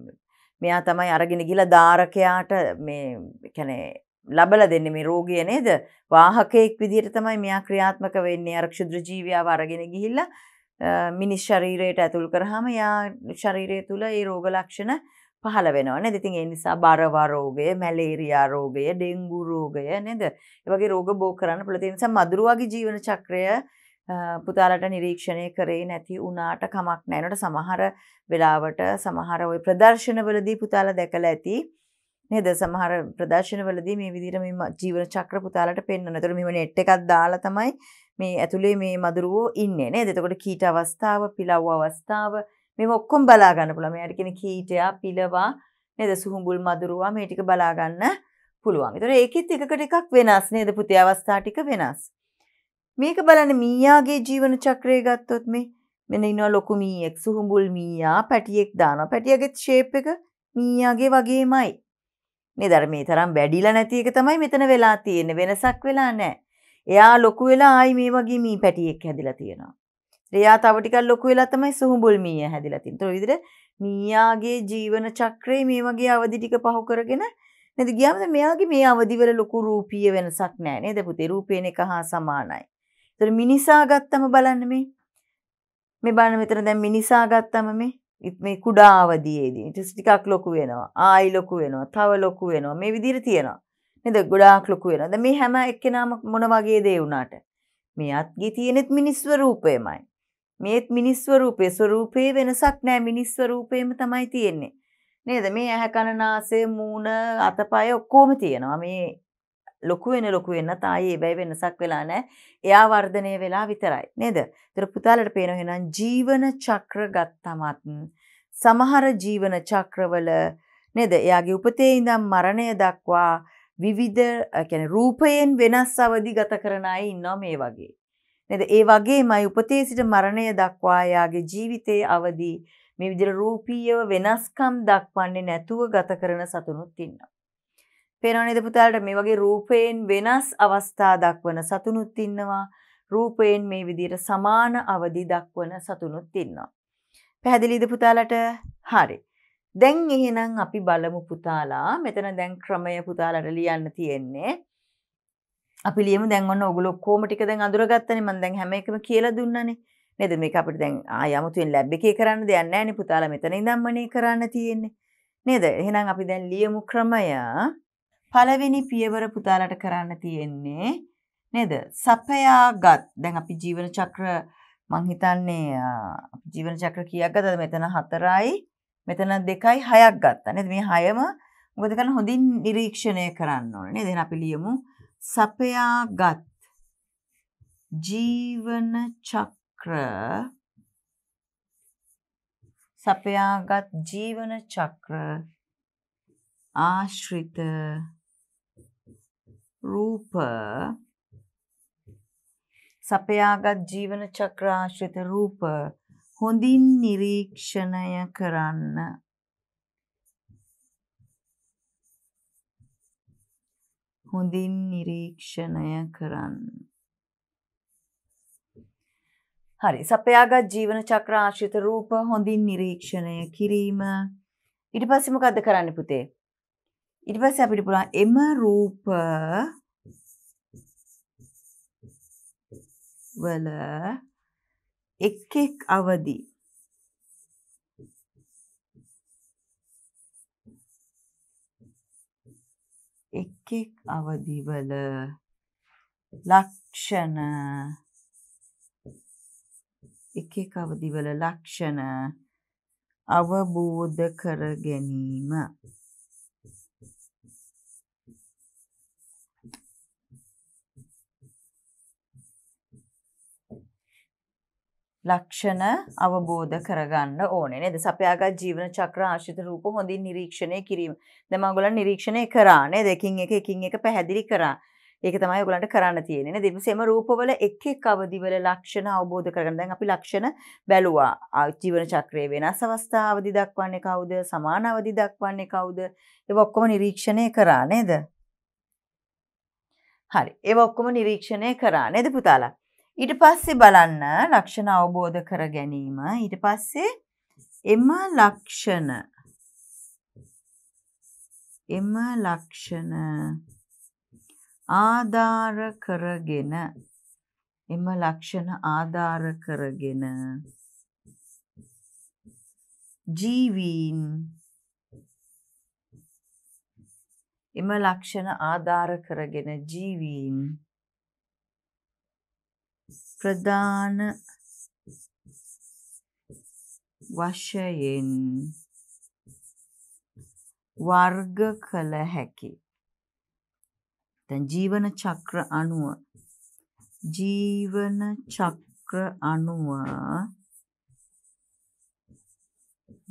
මෙයා තමයි අරගෙන ගිහලා දාරකයාට මේ කියන්නේ ලබලා දෙන්නේ මේ රෝගය නේද? වාහකයෙක් විදිහට තමයි මෙයා ක්‍රියාත්මක වෙන්නේ. අර ක්ෂුද්‍ර ජීවියාව අරගෙන ගිහිල්ලා මිනිස් ශරීරයට ඇතුල් කරාම යා ශරීරය තුල ඒ රෝග ලක්ෂණ පහළ වෙනවා නේද? ඉතින් ඒ නිසා බරවා රෝගය, මැලේරියා රෝගය, ඩෙන්ගු රෝගය නේද? ඒ වගේ රෝග බෝ කරන්න පුළුවන්. ඒ නිසා මදුරුවාගේ ජීවන චක්‍රය පුතාලට නිරීක්ෂණය කරේ නැති වුණාට කමක් නැහැ. ඒනට සමහර වෙලාවට සමහර ওই ප්‍රදර්ශනවලදී පුතාලා දැකලා ඇති. නේද? සමහර ප්‍රදර්ශනවලදී මේ විදිහට මේ ජීවන චක්‍ර පුතාලට පෙන්වන. ඒතර මෙහෙම නෙට් එකක් දාලා තමයි මේ ඇතුලේ මේ මදුරුවෝ ඉන්නේ නේද? එතකොට කීට අවස්ථාව, පිලව් අවස්ථාව මේව ඔක්කොම බලා ගන්න පුළුවන්. මෙයාට කියන කීටයා, පිලවා, නේද සුහුඹුල් මදුරුවා මේ ටික බලා ගන්න පුළුවන්. ඒතර ඒකෙත් එකකට එකක් වෙනස් නේද පුතේ අවස්ථා ටික වෙනස්. මේක බලන්න මීයාගේ ජීවන චක්‍රය ගත්තොත් මේ මෙන්න ඉන්නවා ලොකු මීයෙක් සුහුඹුල් මීයා පැටියෙක් දානවා. පැටියගේ ෂේප් එක මීයාගේ වගේමයි. නේද අර මේ තරම් වැඩිලා නැති එක තමයි මෙතන වෙලා තියෙන්නේ. වෙනසක් වෙලා නැහැ. එයා ලොකු වෙලා ආයි මේ වගේ මී පැටියෙක් හැදිලා තියෙනවා. එයා තව ටිකක් ලොකු වෙලා තමයි සුහුඹුල් මීයා හැදිලා තියෙන්නේ. ඒතර විදිහට මීයාගේ ජීවන චක්‍රේ මේ වගේ අවදි ටික පහු කරගෙන නේද ගියාම මෙයාගේ මේ අවදි වල ලොකු රූපීය වෙනසක් නැහැ නේද පුතේ? රූපේන එක හා සමානයි. ඒතර මිනිසා ගත්තම බලන්න මේ මේ බලන්න මෙතන දැන් මිනිසා ගත්තම මේ මේ කුඩා අවදියේදී ඊට ටිකක් ලොකු වෙනවා. ආයි ලොකු වෙනවා. තව ලොකු වෙනවා. මේ විදිහට තියෙනවා. නේද? ගොඩාක් ලොකු වෙනවා. දැන් මේ හැම එක්කෙනාම මොන වගේ දේ වුණාට මේ අත්ගේ තියෙනෙත් මිනිස් ස්වරූපයමයි. මේත් මිනිස් ස්වරූපේ ස්වරූපේ වෙනසක් නෑ මිනිස් ස්වරූපේම තමයි තියෙන්නේ. නේද? මේ ඇහැ කන නාසය මූණ අතපය ඔක්කොම තියෙනවා. මේ ලොකු වෙන ලොකු වෙන්න තායි ඒ බෑ වෙනසක් වෙලා නෑ. එයා වර්ධනය වෙලා විතරයි. නේද? ඒතර පුතාලට පේනවා එහෙනම් ජීවන චක්‍ර ගත්තමත් සමහර ජීවන චක්‍රවල නේද? එයාගේ උපතේ ඉඳන් මරණය දක්වා විවිධ කියන්නේ රූපයෙන් වෙනස් අවදි ගත කරන අය ඉන්නවා මේ වගේ. නේද? ඒ වගේමයි උපතේ සිට මරණය දක්වා යාගේ ජීවිතයේ අවදී මේ විදිහට රූපීයව වෙනස්කම් දක්වන්නේ නැතුව ගත කරන සතුනුත් ඉන්නවා. පේනව නේද පුතාලට මේ වගේ රූපයෙන් වෙනස් අවස්ථා දක්වන සතුනුත් ඉන්නවා. රූපයෙන් මේ විදිහට සමාන අවදි දක්වන සතුනුත් ඉන්නවා. පැහැදිලිද පුතාලට? හරි. දැන් එහෙනම් අපි බලමු පුතාලා මෙතන දැන් ක්‍රමය පුතාලට ලියන්න තියෙන්නේ. අපි ලියමු දැන් ඔන්න ඔයගොල්ලෝ කොහොම ටික දැන් අඳුරගත්තනේ මම දැන් හැම එකම කියලා දුන්නානේ නේද මේක අපිට දැන් ආය 아무තෙන් ලැබ් එකේ කරන්න දෙයක් නැහැ නේ පුතාලා මෙතන ඉඳන්මනේ කරන්න තියෙන්නේ නේද එහෙනම් අපි දැන් ලියමු ක්‍රමය පළවෙනි පියවර පුතාලට කරන්න තියෙන්නේ නේද? සපයාගත්. දැන් අපි ජීවන චක්‍ර මං හිතන්නේ ජීවන චක්‍ර කීයක් ගත්තද මෙතන 4යි මෙතන 2යි 6ක් ගත්තා. නේද? මේ 6ම මොකද කරන්න? හොඳින් නිරීක්ෂණය කරන්න ඕනේ නේද? එහෙනම් අපි ලියමු. සපයාගත් ජීවන චක්‍ර. සපයාගත් ජීවන චක්‍ර. ආශ්‍රිත රූප සපයාගත් ජීවන චක්‍ර ආශ්‍රිත රූප හොඳින් නිරීක්ෂණය කරන්න. හොඳින් නිරීක්ෂණය කරන්න. හරි සපයාගත් ජීවන චක්‍ර ආශ්‍රිත රූප හොඳින් නිරීක්ෂණය කිරීම. ඊට පස්සේ මොකද්ද කරන්න පුතේ? ඊට පස්සේ අපිට පුළුවන් එම රූප වල එක් එක් අවදි. එක් එක් අවදිවල ලක්ෂණ. එක එක අවදිවල ලක්ෂණ අවබෝධ කර ගැනීම. ලක්ෂණ අවබෝධ කරගන්න ඕනේ නේද? සපයාගත් ජීවන චක්‍ර ආශ්‍රිත රූප හොඳින් නිරීක්ෂණය කිරීම. දැන් මම ඔයගොල්ලන් නිරීක්ෂණය කරා නේද? එකින් එක එකින් එක පැහැදිලි කරා. ඒක තමයි ඔයගලන්ට කරන්න තියෙන්නේ නේද? දෙවිසෙම රූපවල එක් එක් අවදිවල ලක්ෂණ අවබෝධ කරගන්න. දැන් අපි ලක්ෂණ බැලුවා. ජීවන චක්‍රයේ වෙනස් අවස්ථා අවදි දක්වන්නේ කවුද? සමාන අවදි දක්වන්නේ කවුද? ඒක ඔක්කොම නිරීක්ෂණය කරා නේද? හරි. ඒක ඔක්කොම නිරීක්ෂණය කරා නේද පුතාලා? ඊට පස්සේ බලන්න ලක්ෂණ අවබෝධ කර ගැනීම. ඊට පස්සේ එම ලක්ෂණ එම ලක්ෂණ ආධාර කරගෙන එම ලක්ෂණ ආධාර කරගෙන ජීවීන් එම ලක්ෂණ ආධාර කරගෙන ජීවීන් ප්‍රධාන වශයෙන් වර්ග කළ හැකි. දැන් ජීවන චක්‍ර අණුව ජීවන චක්‍ර අණුව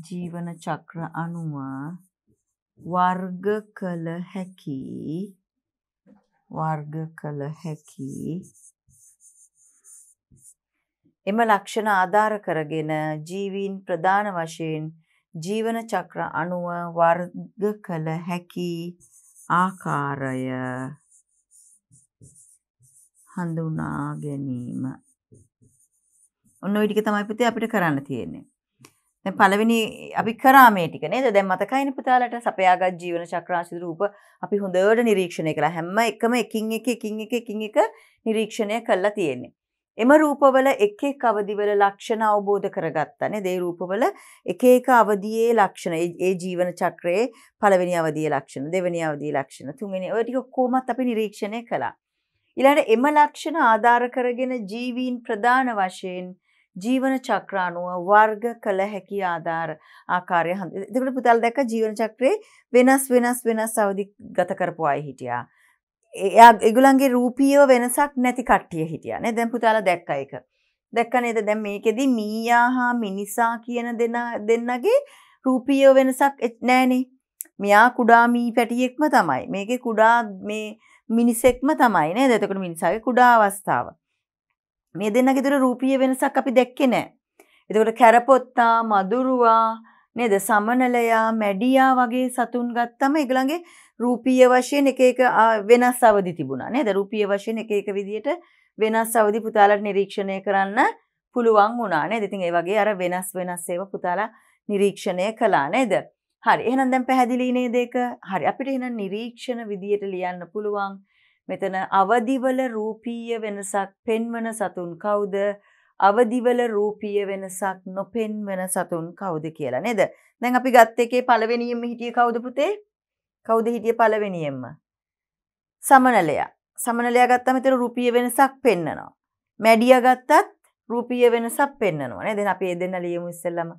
ජීවන චක්‍ර අණුව වර්ග කළ හැකි වර්ග කළ හැකි එම ලක්ෂණ ආධාර කරගෙන ජීවීන් ප්‍රධාන වශයෙන් ජීවන චක්‍ර අණුව වර්ග කළ හැකි ආකාරය හඳුනා ගැනීම. ඔන්න ඔය ටික තමයි පුතේ අපිට කරන්න තියෙන්නේ. දැන් පළවෙනි අපි කරා මේ ටික නේද? දැන් මතකයිනේ පුතාලට සපයාගත් ජීවන චක්‍රාශි රූප අපි හොඳට නිරීක්ෂණය කළා. හැම එකම එකින් එක එකින් එක එකින් එක නිරීක්ෂණය කළා තියෙන්නේ. එම රූපවල එක් එක් අවදිවල ලක්ෂණ අවබෝධ කරගත්තානේ. ඒ රූපවල එක එක අවදියේ ලක්ෂණ ඒ ජීවන චක්‍රයේ පළවෙනි අවදියේ ලක්ෂණ, දෙවෙනි අවදියේ ලක්ෂණ, තුන්වෙනි ඔය ටික කොහොමත් අපි නිරීක්ෂණය කළා. ඊළඟට එම ලක්ෂණ ආධාර කරගෙන ජීවීන් ප්‍රධාන වශයෙන් ජීවන චක්‍රාණුව වර්ග කළ හැකි ආධාර ආකාරය හඳ. එතකොට පුතාලා දැක්ක ජීවන චක්‍රේ වෙනස් වෙනස් වෙනස් අවදි ගත කරපු අය හිටියා. එයා ඒගොල්ලන්ගේ රූපීයව වෙනසක් නැති කට්ටිය හිටියා නේ. දැන් පුතාලා දැක්ක එක දැක්ක නේද? දැන් මේකෙදි මීයා හා මිනිසා කියන දෙන දෙන්නගේ රූපීය වෙනසක් නැහනේ මෙයා කුඩා මී පැටියෙක්ම තමයි. මේකේ කුඩා මේ මිනිසෙක්ම තමයි නේද? එතකොට මිනිසාගේ කුඩා අවස්ථාව. මේ දෙන්නගේ තුර රූපීය වෙනසක් අපි දැක්කේ නැහැ එතකොට කැරපොත්තා මදුරුවා නේද? සමනලයා මැඩියා වගේ සතුන් ගත්තම ඒගොල්ලන්ගේ රූපීය වශයෙන් එක එක වෙනස් අවදි තිබුණා නේද? රූපීය වශයෙන් එක එක විදියට වෙනස් අවදි පුතාලට නිරීක්ෂණය කරන්න පුළුවන් වුණා නේද? ඉතින් ඒ වගේ අර වෙනස් වෙනස් ඒවා පුතාලා නිරීක්ෂණය කළා නේද? හරි. එහෙනම් දැන් පැහැදිලි නේද ඒක? හරි. අපිට එහෙනම් නිරීක්ෂණ විදියට ලියන්න පුළුවන්. මෙතන අවදිවල රූපීය වෙනසක් පෙන්වන සතුන් කවුද? අවදිවල රූපීය වෙනසක් නොපෙන්වන සතුන් කවුද කියලා නේද? දැන් අපි ගත්ත එකේ පළවෙනියෙන්ම හිටියේ කවුද පුතේ? කවුද හිටිය පළවෙනියෙන්ම? සමනලයා. සමනලයා ගත්තම එතන රුපිය වෙනසක් පෙන්නනවා. මැඩියා ගත්තත් රුපිය වෙනසක් පෙන්නනවා නේද? අපි ඒ දෙන්න ලියමු ඉස්සෙල්ලම.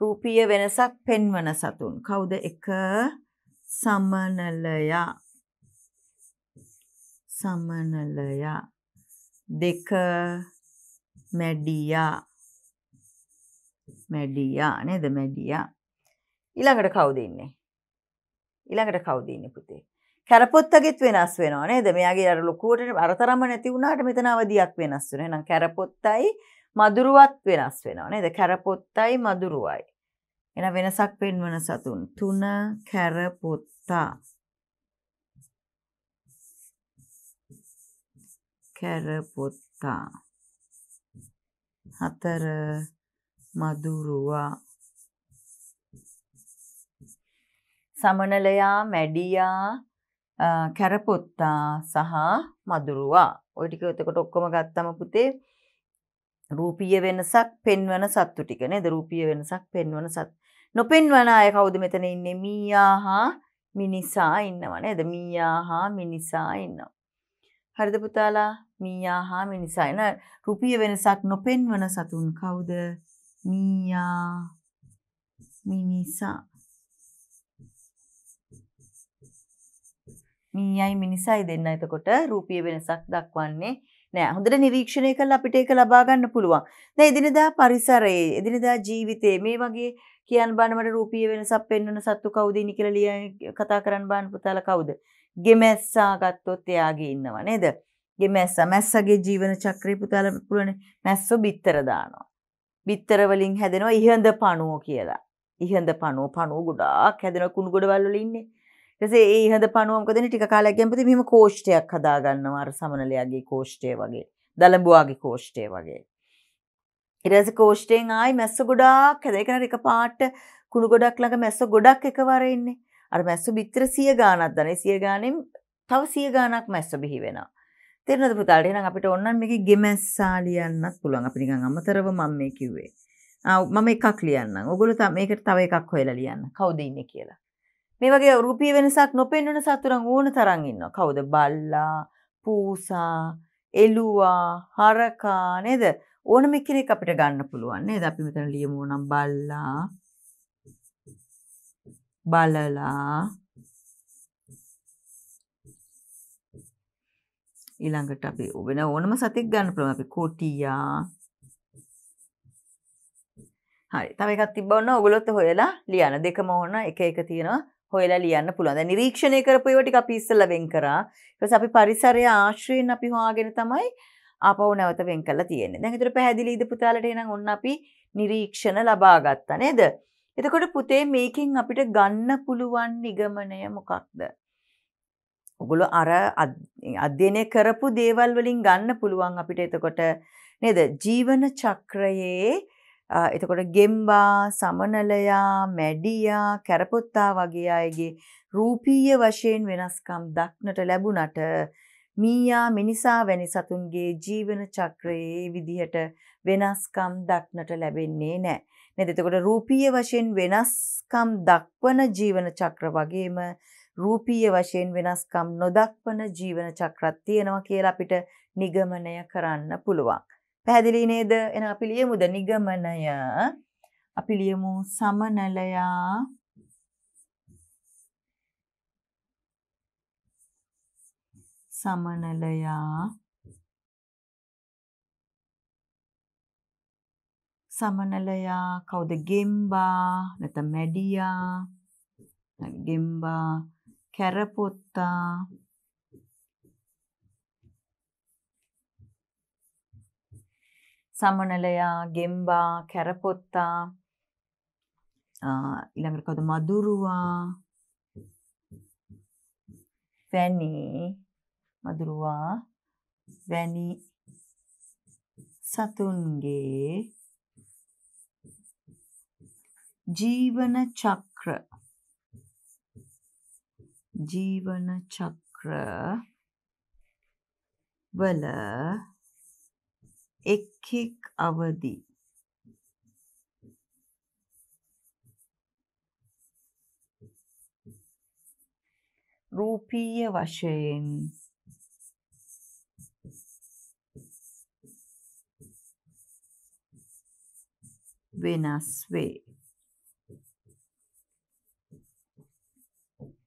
රුපිය වෙනසක් පෙන්වන සතුන්. කවුද? එක සමනලයා. සමනලයා. දෙක මැඩියා. මැඩියා නේද? මැඩියා. ඊළඟට කවුද ඉන්නේ? ඊළඟට කවුද ඉන්නේ පුතේ? කැරපොත්තගෙත් වෙනස් වෙනවා නේද? මෙයාගේ අර ලොකුවට අරතරම නැති වුණාට මෙතන අවදියක් වෙනස් වෙනවා. එහෙනම් කැරපොත්තයි මදුරුවත් වෙනස් වෙනවා නේද? කැරපොත්තයි මදුරුවයි. එහෙනම් වෙනසක් පෙන්වන සතුන්. තුන කැරපොත්තා. කැරපොත්තා. හතර මදුරුවා සමනලයා මැඩියා කැරපොත්තා සහ මදුරුවා ඔය ටික එතකොට ඔක්කොම ගත්තම පුතේ රූපීය වෙනසක් පෙන්වන සත්තු ටික නේද? රූපීය වෙනසක් පෙන්වන සත්. නොපෙන්වන අය කවුද මෙතන ඉන්නේ? මීයා හා මිනිසා ඉන්නවා නේද? මීයා හා මිනිසා ඉන්නවා. හරිද පුතාලා? මීයා හා මිනිසා එන රුපිය වෙනසක් නොපෙන්වන සතුන් කවුද? මීයා මිනිසා මීයයි මිනිසයි දෙන්න එතකොට රූපිය වෙනසක් දක්වන්නේ නෑ. හොඳට නිරීක්ෂණය කරලා අපිට ඒක ලබා ගන්න පුළුවන්. දැන් එදිනදා පරිසරයේ, එදිනදා ජීවිතයේ මේ වගේ කියන්න බෑ මට රූපිය වෙනසක් පෙන්වන සත්තු කවුද ඉන්නේ කියලා ලිය කතා කරන්න බෑ පුතාලා කවුද? ගෙමැස්සා ගත්තොත් එයාගේ ඉන්නවා නේද? ගෙමැස්සා මැස්සගේ ජීවන චක්‍රය පුතාලා පුළුවන් මැස්සෝ බිත්තර දානවා. බිත්තර වලින් හැදෙනවා ඉහඳ පණුව කියලා. ඉහඳ පණුව පණුව ගොඩාක් හැදෙන කුණු ගොඩවල් වල ඉන්නේ. ඊටසේ ඒ ඉහඳ පණුව මොකද ටික කාලයක් ගියන් පස්සේ මෙහෙම කෝෂ්ඨයක් හදා ගන්නවා අර සමනලයාගේ කෝෂ්ඨය වගේ. දලඹුවාගේ කෝෂ්ඨය වගේ. ඊට පස්සේ කෝෂ්ඨයෙන් ආයි මැස්ස ගොඩාක් හැද. ඒක නේද එකපාරට කුණු ගොඩක් ළඟ මැස්ස ගොඩක් එකවර ඉන්නේ. අර මැස්ස බිත්තර 100 ගාණක් දනේ. 100 ගාණෙන් තව 100 ගාණක් මැස්ස බිහි වෙනවා. තේරෙනවද පුතාලට එහෙනම් අපිට ඕනනම් මේකේ ගෙමැස්සා ලියන්නත් පුළුවන්. අපි නිකන් අමතරව මම මේ කිව්වේ. ආ මම එකක් ලියන්නම්. ඔයගොල්ලෝ මේකට තව එකක් හොයලා ලියන්න. කවුද ඉන්නේ කියලා. මේ වගේ රුපිය වෙනසක් නොපෙන්වන සතුරන් ඕන තරම් ඉන්නවා. කවුද? බල්ලා, පූසා, එළුවා, හරකා නේද? ඕනම කෙනෙක් අපිට ගන්න පුළුවන් නේද? අපි මෙතන ලියමු නම් බල්ලා, බලලා ඊළඟට අපි වෙන ඕනම සතෙක් ගන්න පුළුවන් අපි කොටියා හරි තව එකක් තිබ්බවන්න ඔයගොල්ලොත් හොයලා ලියන්න දෙකම ඕන එක එක තියෙනවා හොයලා ලියන්න පුළුවන්. දැන් නිරීක්ෂණය කරපු ඒවා ටික අපි ඉස්සෙල්ලා වෙන් කරා. ඊට පස්සේ අපි පරිසරය ආශ්‍රයෙන් අපි හොයාගෙන තමයි ආපහු නැවත වෙන් කරලා තියෙන්නේ. දැන් ඒතර පැහැදිලිද පුතාලට එහෙනම් ඔන්න අපි නිරීක්ෂණ ලබා ගත්තා නේද? එතකොට පුතේ මේකෙන් අපිට ගන්න පුළුවන් නිගමනය මොකක්ද? ඔගොල්ලෝ අර අධ්‍යයනය කරපු දේවල් වලින් ගන්න පුළුවන් අපිට එතකොට නේද? ජීවන චක්‍රයේ එතකොට ගෙම්බා, සමනලයා, මැඩියා, කැරපොත්තා වගේ අයගේ රූපීය වශයෙන් වෙනස්කම් දක්නට ලැබුණට මීයා මිනිසා වැනි සතුන්ගේ ජීවන චක්‍රයේ විදිහට වෙනස්කම් දක්නට ලැබෙන්නේ නැහැ. නේද? එතකොට රූපීය වශයෙන් වෙනස්කම් දක්වන ජීවන චක්‍ර වගේම රූපීය වශයෙන් වෙනස්කම් නොදක්වන ජීවන චක්‍රත් තියෙනවා කියලා අපිට නිගමනය කරන්න පුළුවන්. පැහැදිලි නේද? එහෙනම් අපි ලියමුද? නිගමනය? අපි ලියමු සමනලයා. සමනලයා. සමනලයා. කවුද ගෙම්බා? නැත්නම් මැඩියා? ගෙම්බා කැරපොත්තා? සමනලයා, ගෙම්බා, කැරපොත්තා ඊළඟට කවුද? මදුරුවා. වැනි. මදුරුවා. වැනි. සතුන්ගේ ජීවන චක්‍ර. ජීවන චක්‍ර වල එක් එක් අවදි රූපීය වශයෙන් වෙනස් වේ.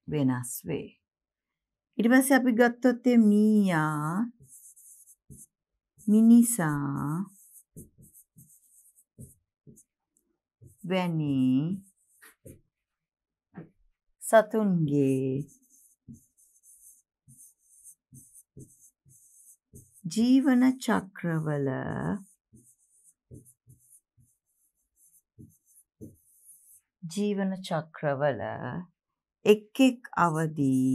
වෙනස් වේ. ඊට පස්සේ අපි ගත්තොත් මීයා මිනිසා වැනි සතුන්ගේ ජීවන චක්‍රවල ජීවන චක්‍රවල එක් එක් අවදී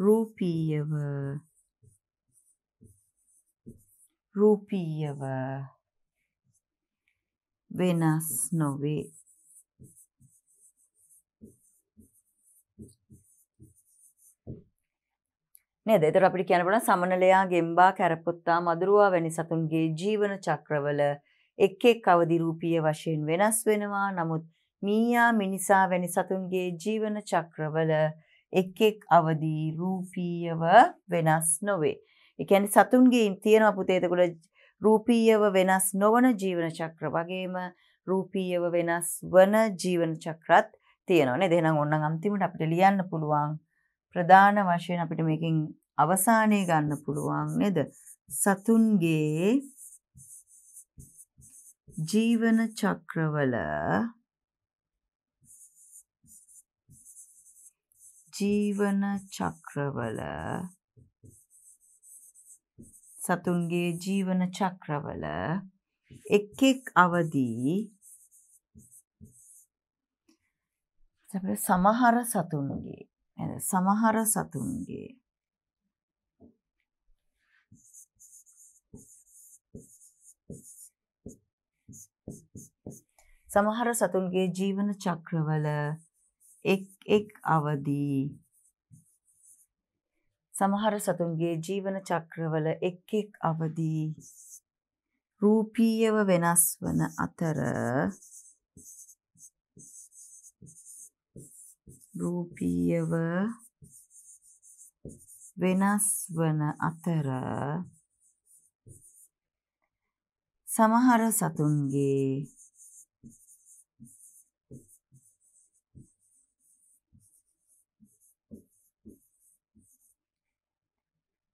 රූපීයව රූපීයව වෙනස් නොවේ නේද? ඒතර අපිට කියන්න පුළුවන් සමනලයා, ගෙම්බා, කැරපොත්තා, මදුරුවා වැනි සතුන්ගේ ජීවන චක්‍රවල එක් එක් අවදි රූපීය වශයෙන් වෙනස් වෙනවා. නමුත් මීයා, මිනිසා වැනි සතුන්ගේ ජීවන චක්‍රවල එක් එක් අවදි රූපීයව වෙනස් නොවේ. ඒ කියන්නේ සතුන්ගේ තියෙනවා පුතේ එතකොට රූපීයව වෙනස් නොවන ජීවන චක්‍ර වගේම රූපීයව වෙනස් වන ජීවන චක්‍රත් තියෙනවා නේද? එහෙනම් ඕනනම් අන්තිමට අපිට ලියන්න පුළුවන් ප්‍රධාන වශයෙන් අපිට මේකෙන් අවසානයේ ගන්න පුළුවන් නේද? සතුන්ගේ ජීවන චක්‍රවල ජීවන චක්‍රවල. සතුන්ගේ ජීවන චක්‍රවල. එක් එක් අවදී. සමහර සතුන්ගේ. සමහර සතුන්ගේ. සමහර සතුන්ගේ ජීවන චක්‍රවල එක් එක් අවදී. සමහර සතුන්ගේ ජීවන චක්‍රවල එක් එක් අවදී. රූපීයව වෙනස් වන අතර රූපීයව වෙනස් වන අතර සමහර සතුන්ගේ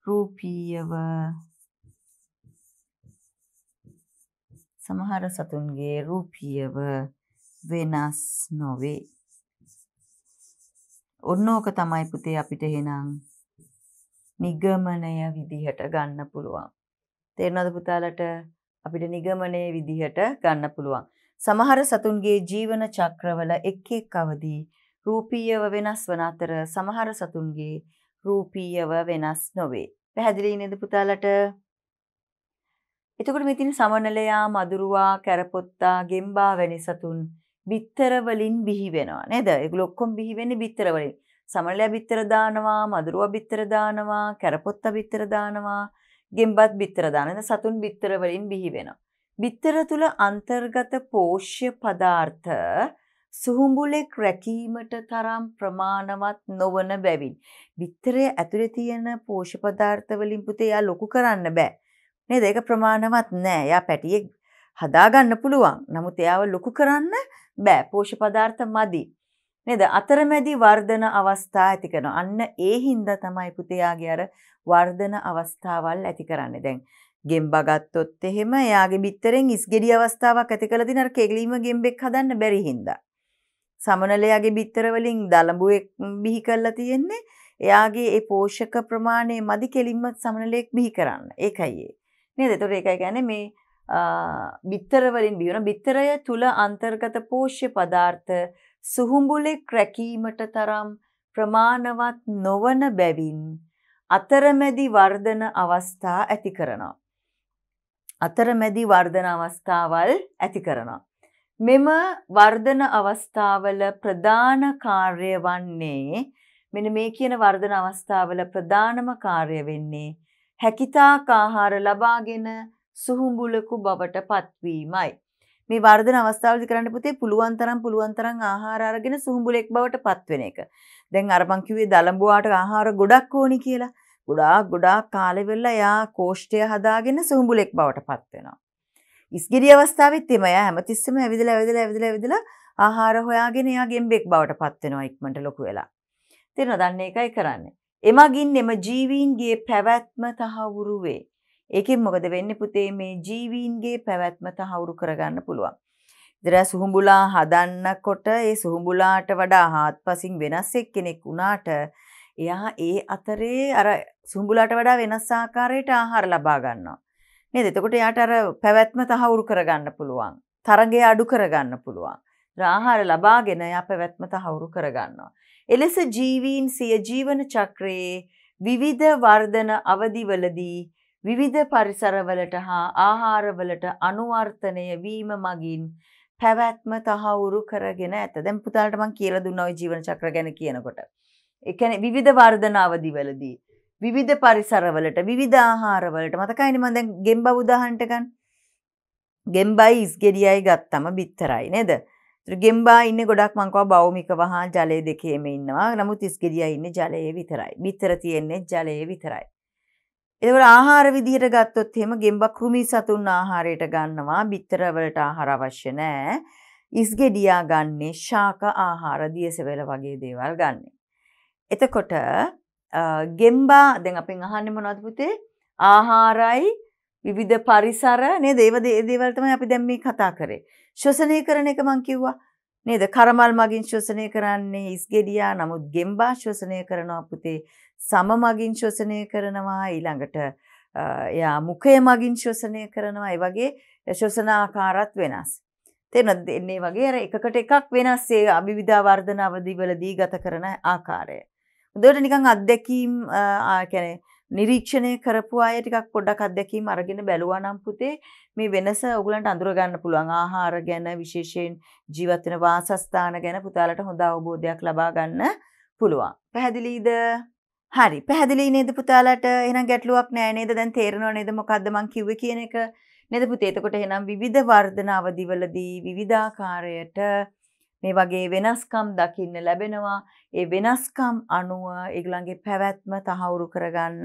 රූපීයව සමහර සතුන්ගේ රූපීයව වෙනස් නොවේ ඔන්න ඕක තමයි පුතේ අපිට එහෙනම් නිගමනය විදිහට ගන්න පුළුවන්. තේරෙනවද පුතාලට? අපිට නිගමනයේ විදිහට ගන්න පුළුවන්. සමහර සතුන්ගේ ජීවන චක්‍රවල එක් එක් අවදී රූපීයව වෙනස් වන අතර සමහර සතුන්ගේ රූපීයව වෙනස් නොවේ. පැහැදිලි නේද පුතාලට? එතකොට මෙතින් සමනලයා, මදුරුවා, කැරපොත්තා, ගෙම්බා වැනි සතුන් බිත්තර වලින් බිහි වෙනවා නේද? ඒගොල්ලෝ ඔක්කොම බිහි වෙන්නේ බිත්තර වලින්. සමනලයා බිත්තර දානවා, මදුරුවා බිත්තර දානවා, කැරපොත්තා බිත්තර දානවා, ගෙම්බත් බිත්තර දානවා. සතුන් බිත්තර වලින් බිහි වෙනවා. බිත්තර තුල අන්තර්ගත පෝෂ්‍ය පදාර්ථ සුහුඹුලෙක් රැකීමට තරම් ප්‍රමාණවත් නොවන බැවින් බිත්තරයේ ඇතුලේ තියෙන පෝෂ්‍ය පදාර්ථ වලින් පුතේ යා ලොකු කරන්න බෑ නේද ඒක ප්‍රමාණවත් නෑ යා පැටියෙක් හදාගන්න පුළුවන් නමුත් එයාව ලොකු කරන්න බෑ පෝෂ්‍ය පදාර්ථ මදි. නේද? අතරමැදි වර්ධන අවස්ථා ඇති කරනවා. අන්න ඒ හින්දා තමයි පුතයාගේ අර වර්ධන අවස්ථාවල් ඇති කරන්නේ. දැන් ගෙම්බා ගත්තොත් එහෙම එයාගේ බිත්තරෙන් ඉස්ගෙඩි අවස්ථාවක් ඇති කළ දින අර කෙගලීම ගෙම්බෙක් හදන්න බැරි හින්දා. සමනලයාගේ බිත්තර වලින් දලඹුවෙක් බිහි කරලා තියෙන්නේ. එයාගේ ඒ පෝෂක ප්‍රමාණය මදි කෙලින්ම සමනලයක් බිහි කරන්න. ඒකයි ඒ. නේද? ඒතකොට ඒකයි කියන්නේ මේ බිත්තර වලින් බිවන බිත්තරය තුල අන්තර්ගත පෝෂ්‍ය පදාර්ථ සුහුඹුලෙක් රැකීමට තරම් ප්‍රමාණවත් නොවන බැවින් අතරමැදි වර්ධන අවස්ථා ඇති කරනවා. අතරමැදි වර්ධන අවස්ථාවල් ඇති කරනවා. මෙම වර්ධන අවස්ථාවල ප්‍රධාන කාර්ය වන්නේ මෙන්න මේ කියන වර්ධන අවස්ථාවල ප්‍රධානම කාර්ය වෙන්නේ හැකිතාක් ආහාර ලබාගෙන සුහුඹුලකු බවට පත්වීමයි. මේ වර්ධන අවස්ථාවලදී කරන්න පුතේ පුළුවන් තරම් පුළුවන් තරම් ආහාර අරගෙන සුහුඹුලෙක් බවට පත්වෙන එක. දැන් අර මං කිව්වේ දලඹුවාට ආහාර ගොඩක් ඕනි කියලා. ගොඩාක් ගොඩාක් කාලෙ වෙලා යා කෝෂ්ඨය හදාගෙන සුහුඹුලෙක් බවට පත් වෙනවා. ඉස්ගිරි අවස්ථාවෙත් එම යා හැමතිස්සෙම ඇවිදලා ඇවිදලා ඇවිදලා ඇවිදලා ආහාර හොයාගෙන එයා ගෙම්බෙක් බවට පත් වෙනවා ඉක්මනට ලොකු වෙලා. තේරෙනවද? අන්න ඒකයි කරන්නේ. එමගින් එම ජීවීන්ගේ පැවැත්ම තහවුරු වේ. ඒකෙන් මොකද වෙන්නේ පුතේ මේ ජීවීන්ගේ පැවැත්ම තහවුරු කරගන්න පුළුවන්. ඉතින් සුහුඹුලා හදන්නකොට ඒ සුහුඹුලාට වඩා හාත්පසින් වෙනස් එක්කෙනෙක් වුණාට එයා ඒ අතරේ අර සුහුඹුලාට වඩා වෙනස් ආකාරයකට ආහාර ලබා ගන්නවා. නේද? එතකොට එයාට අර පැවැත්ම තහවුරු කරගන්න පුළුවන්. තරඟය අඩු කරගන්න පුළුවන්. ආහාර ලබාගෙන එයා පැවැත්ම තහවුරු කරගන්නවා. එලෙස ජීවීන් සිය ජීවන චක්‍රයේ විවිධ වර්ධන අවදිවලදී විවිධ පරිසරවලට හා ආහාරවලට අනුවර්තනය වීම මගින් පැවැත්ම තහවුරු කරගෙන ඇත. දැන් පුතාලට මම කියලා දුන්නා ওই ජීවන චක්‍ර ගැන කියනකොට. ඒ කියන්නේ විවිධ වර්ධන අවදිවලදී විවිධ පරිසරවලට විවිධ ආහාරවලට මතකයිනේ මම දැන් ගෙම්බ උදාහරණට ගන්න. ගෙම්බයි ඉස්ගෙඩියයි ගත්තම බිත්තරයි නේද? ගෙම්බා ඉන්නේ ගොඩක් මං කව භෞමික වහා ජලය දෙකේම ඉන්නවා. නමුත් ඉස්ගෙඩියා ඉන්නේ ජලයේ විතරයි. බිත්තර තියෙන්නේ ජලයේ විතරයි. එතකොට ආහාර විදිහට ගත්තොත් එහෙම ගෙම්බා කෘමි සතුන් ආහාරයට ගන්නවා. බිත්තර වලට ආහාර අවශ්‍ය නැහැ. ඉස්ගෙඩියා ගන්නේ ශාක ආහාර දියසෙවල වගේ දේවල් ගන්නෙ. එතකොට ගෙම්බා දැන් අපෙන් අහන්නේ මොනවද පුතේ? ආහාරයි විවිධ පරිසර නේද? ඒව දේවල් තමයි අපි දැන් මේ කතා කරේ. ශ්වසනය කරන එක මං කිව්වා. නේද? කරමල් මගින් ශ්වසනය කරන්නේ ඉස්ගෙඩියා. නමුත් ගෙම්බා ශ්වසනය කරනවා පුතේ. සම මගින් ශ්වසනය කරනවා. ඊළඟට එයා මුඛය මගින් ශ්වසනය කරනවා. ඒ වගේ ශ්වසන ආකාරات වෙනස්. තේරෙනවද? එන්නේ වගේ අර එකකට එකක් වෙනස් ඒ අභිවිදා වර්ධන අවදිවලදී ගත කරන ආකාරය. හොඳට නිකන් අත්දැකීම් කියන්නේ නිරීක්ෂණය කරපු අය ටිකක් පොඩ්ඩක් අත්දැකීම් අරගෙන බැලුවා නම් පුතේ මේ වෙනස ඔයගලන්ට අඳුර ගන්න පුළුවන් ආහාර ගැන විශේෂයෙන් ජීවත් වෙන වාසස්ථාන ගැන පුතාලට හොඳ අවබෝධයක් ලබා ගන්න පුළුවන්. පැහැදිලිද? හරි. පැහැදිලි නේද පුතාලට? එහෙනම් ගැටලුවක් නෑ නේද? දැන් තේරෙනව නේද මොකද්ද මං කිව්වේ කියන එක? නේද පුතේ? එතකොට එහෙනම් විවිධ වර්ධන අවදිවලදී විවිධාකාරයට මේ වගේ වෙනස්කම් දකින්න ලැබෙනවා. ඒ වෙනස්කම් අනුව ඒගොල්ලන්ගේ පැවැත්ම තහවුරු කරගන්න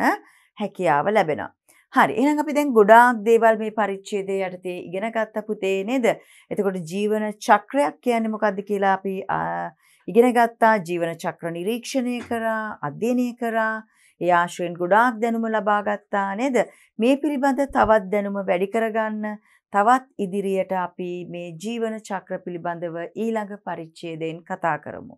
හැකියාව ලැබෙනවා. හරි. එහෙනම් අපි දැන් ගොඩාක් දේවල් මේ පරිච්ඡේදයේ යටතේ ඉගෙන ගත්ත පුතේ නේද? එතකොට ජීවන චක්‍රයක් කියන්නේ මොකක්ද කියලා අපි ඉගෙන ගත්තා. ජීවන චක්‍ර නිරීක්ෂණය කරා, අධ්‍යයනය කරා. ඒ ආශ්‍රයෙන් ගොඩාක් දැනුම ලබා ගත්තා නේද? මේ පිළිබඳ තවත් දැනුම වැඩි කරගන්න තවත් ඉදිරියට අපි මේ ජීවන චක්‍ර පිළිබඳව ඊළඟ පරිච්ඡේදයෙන් කතා කරමු.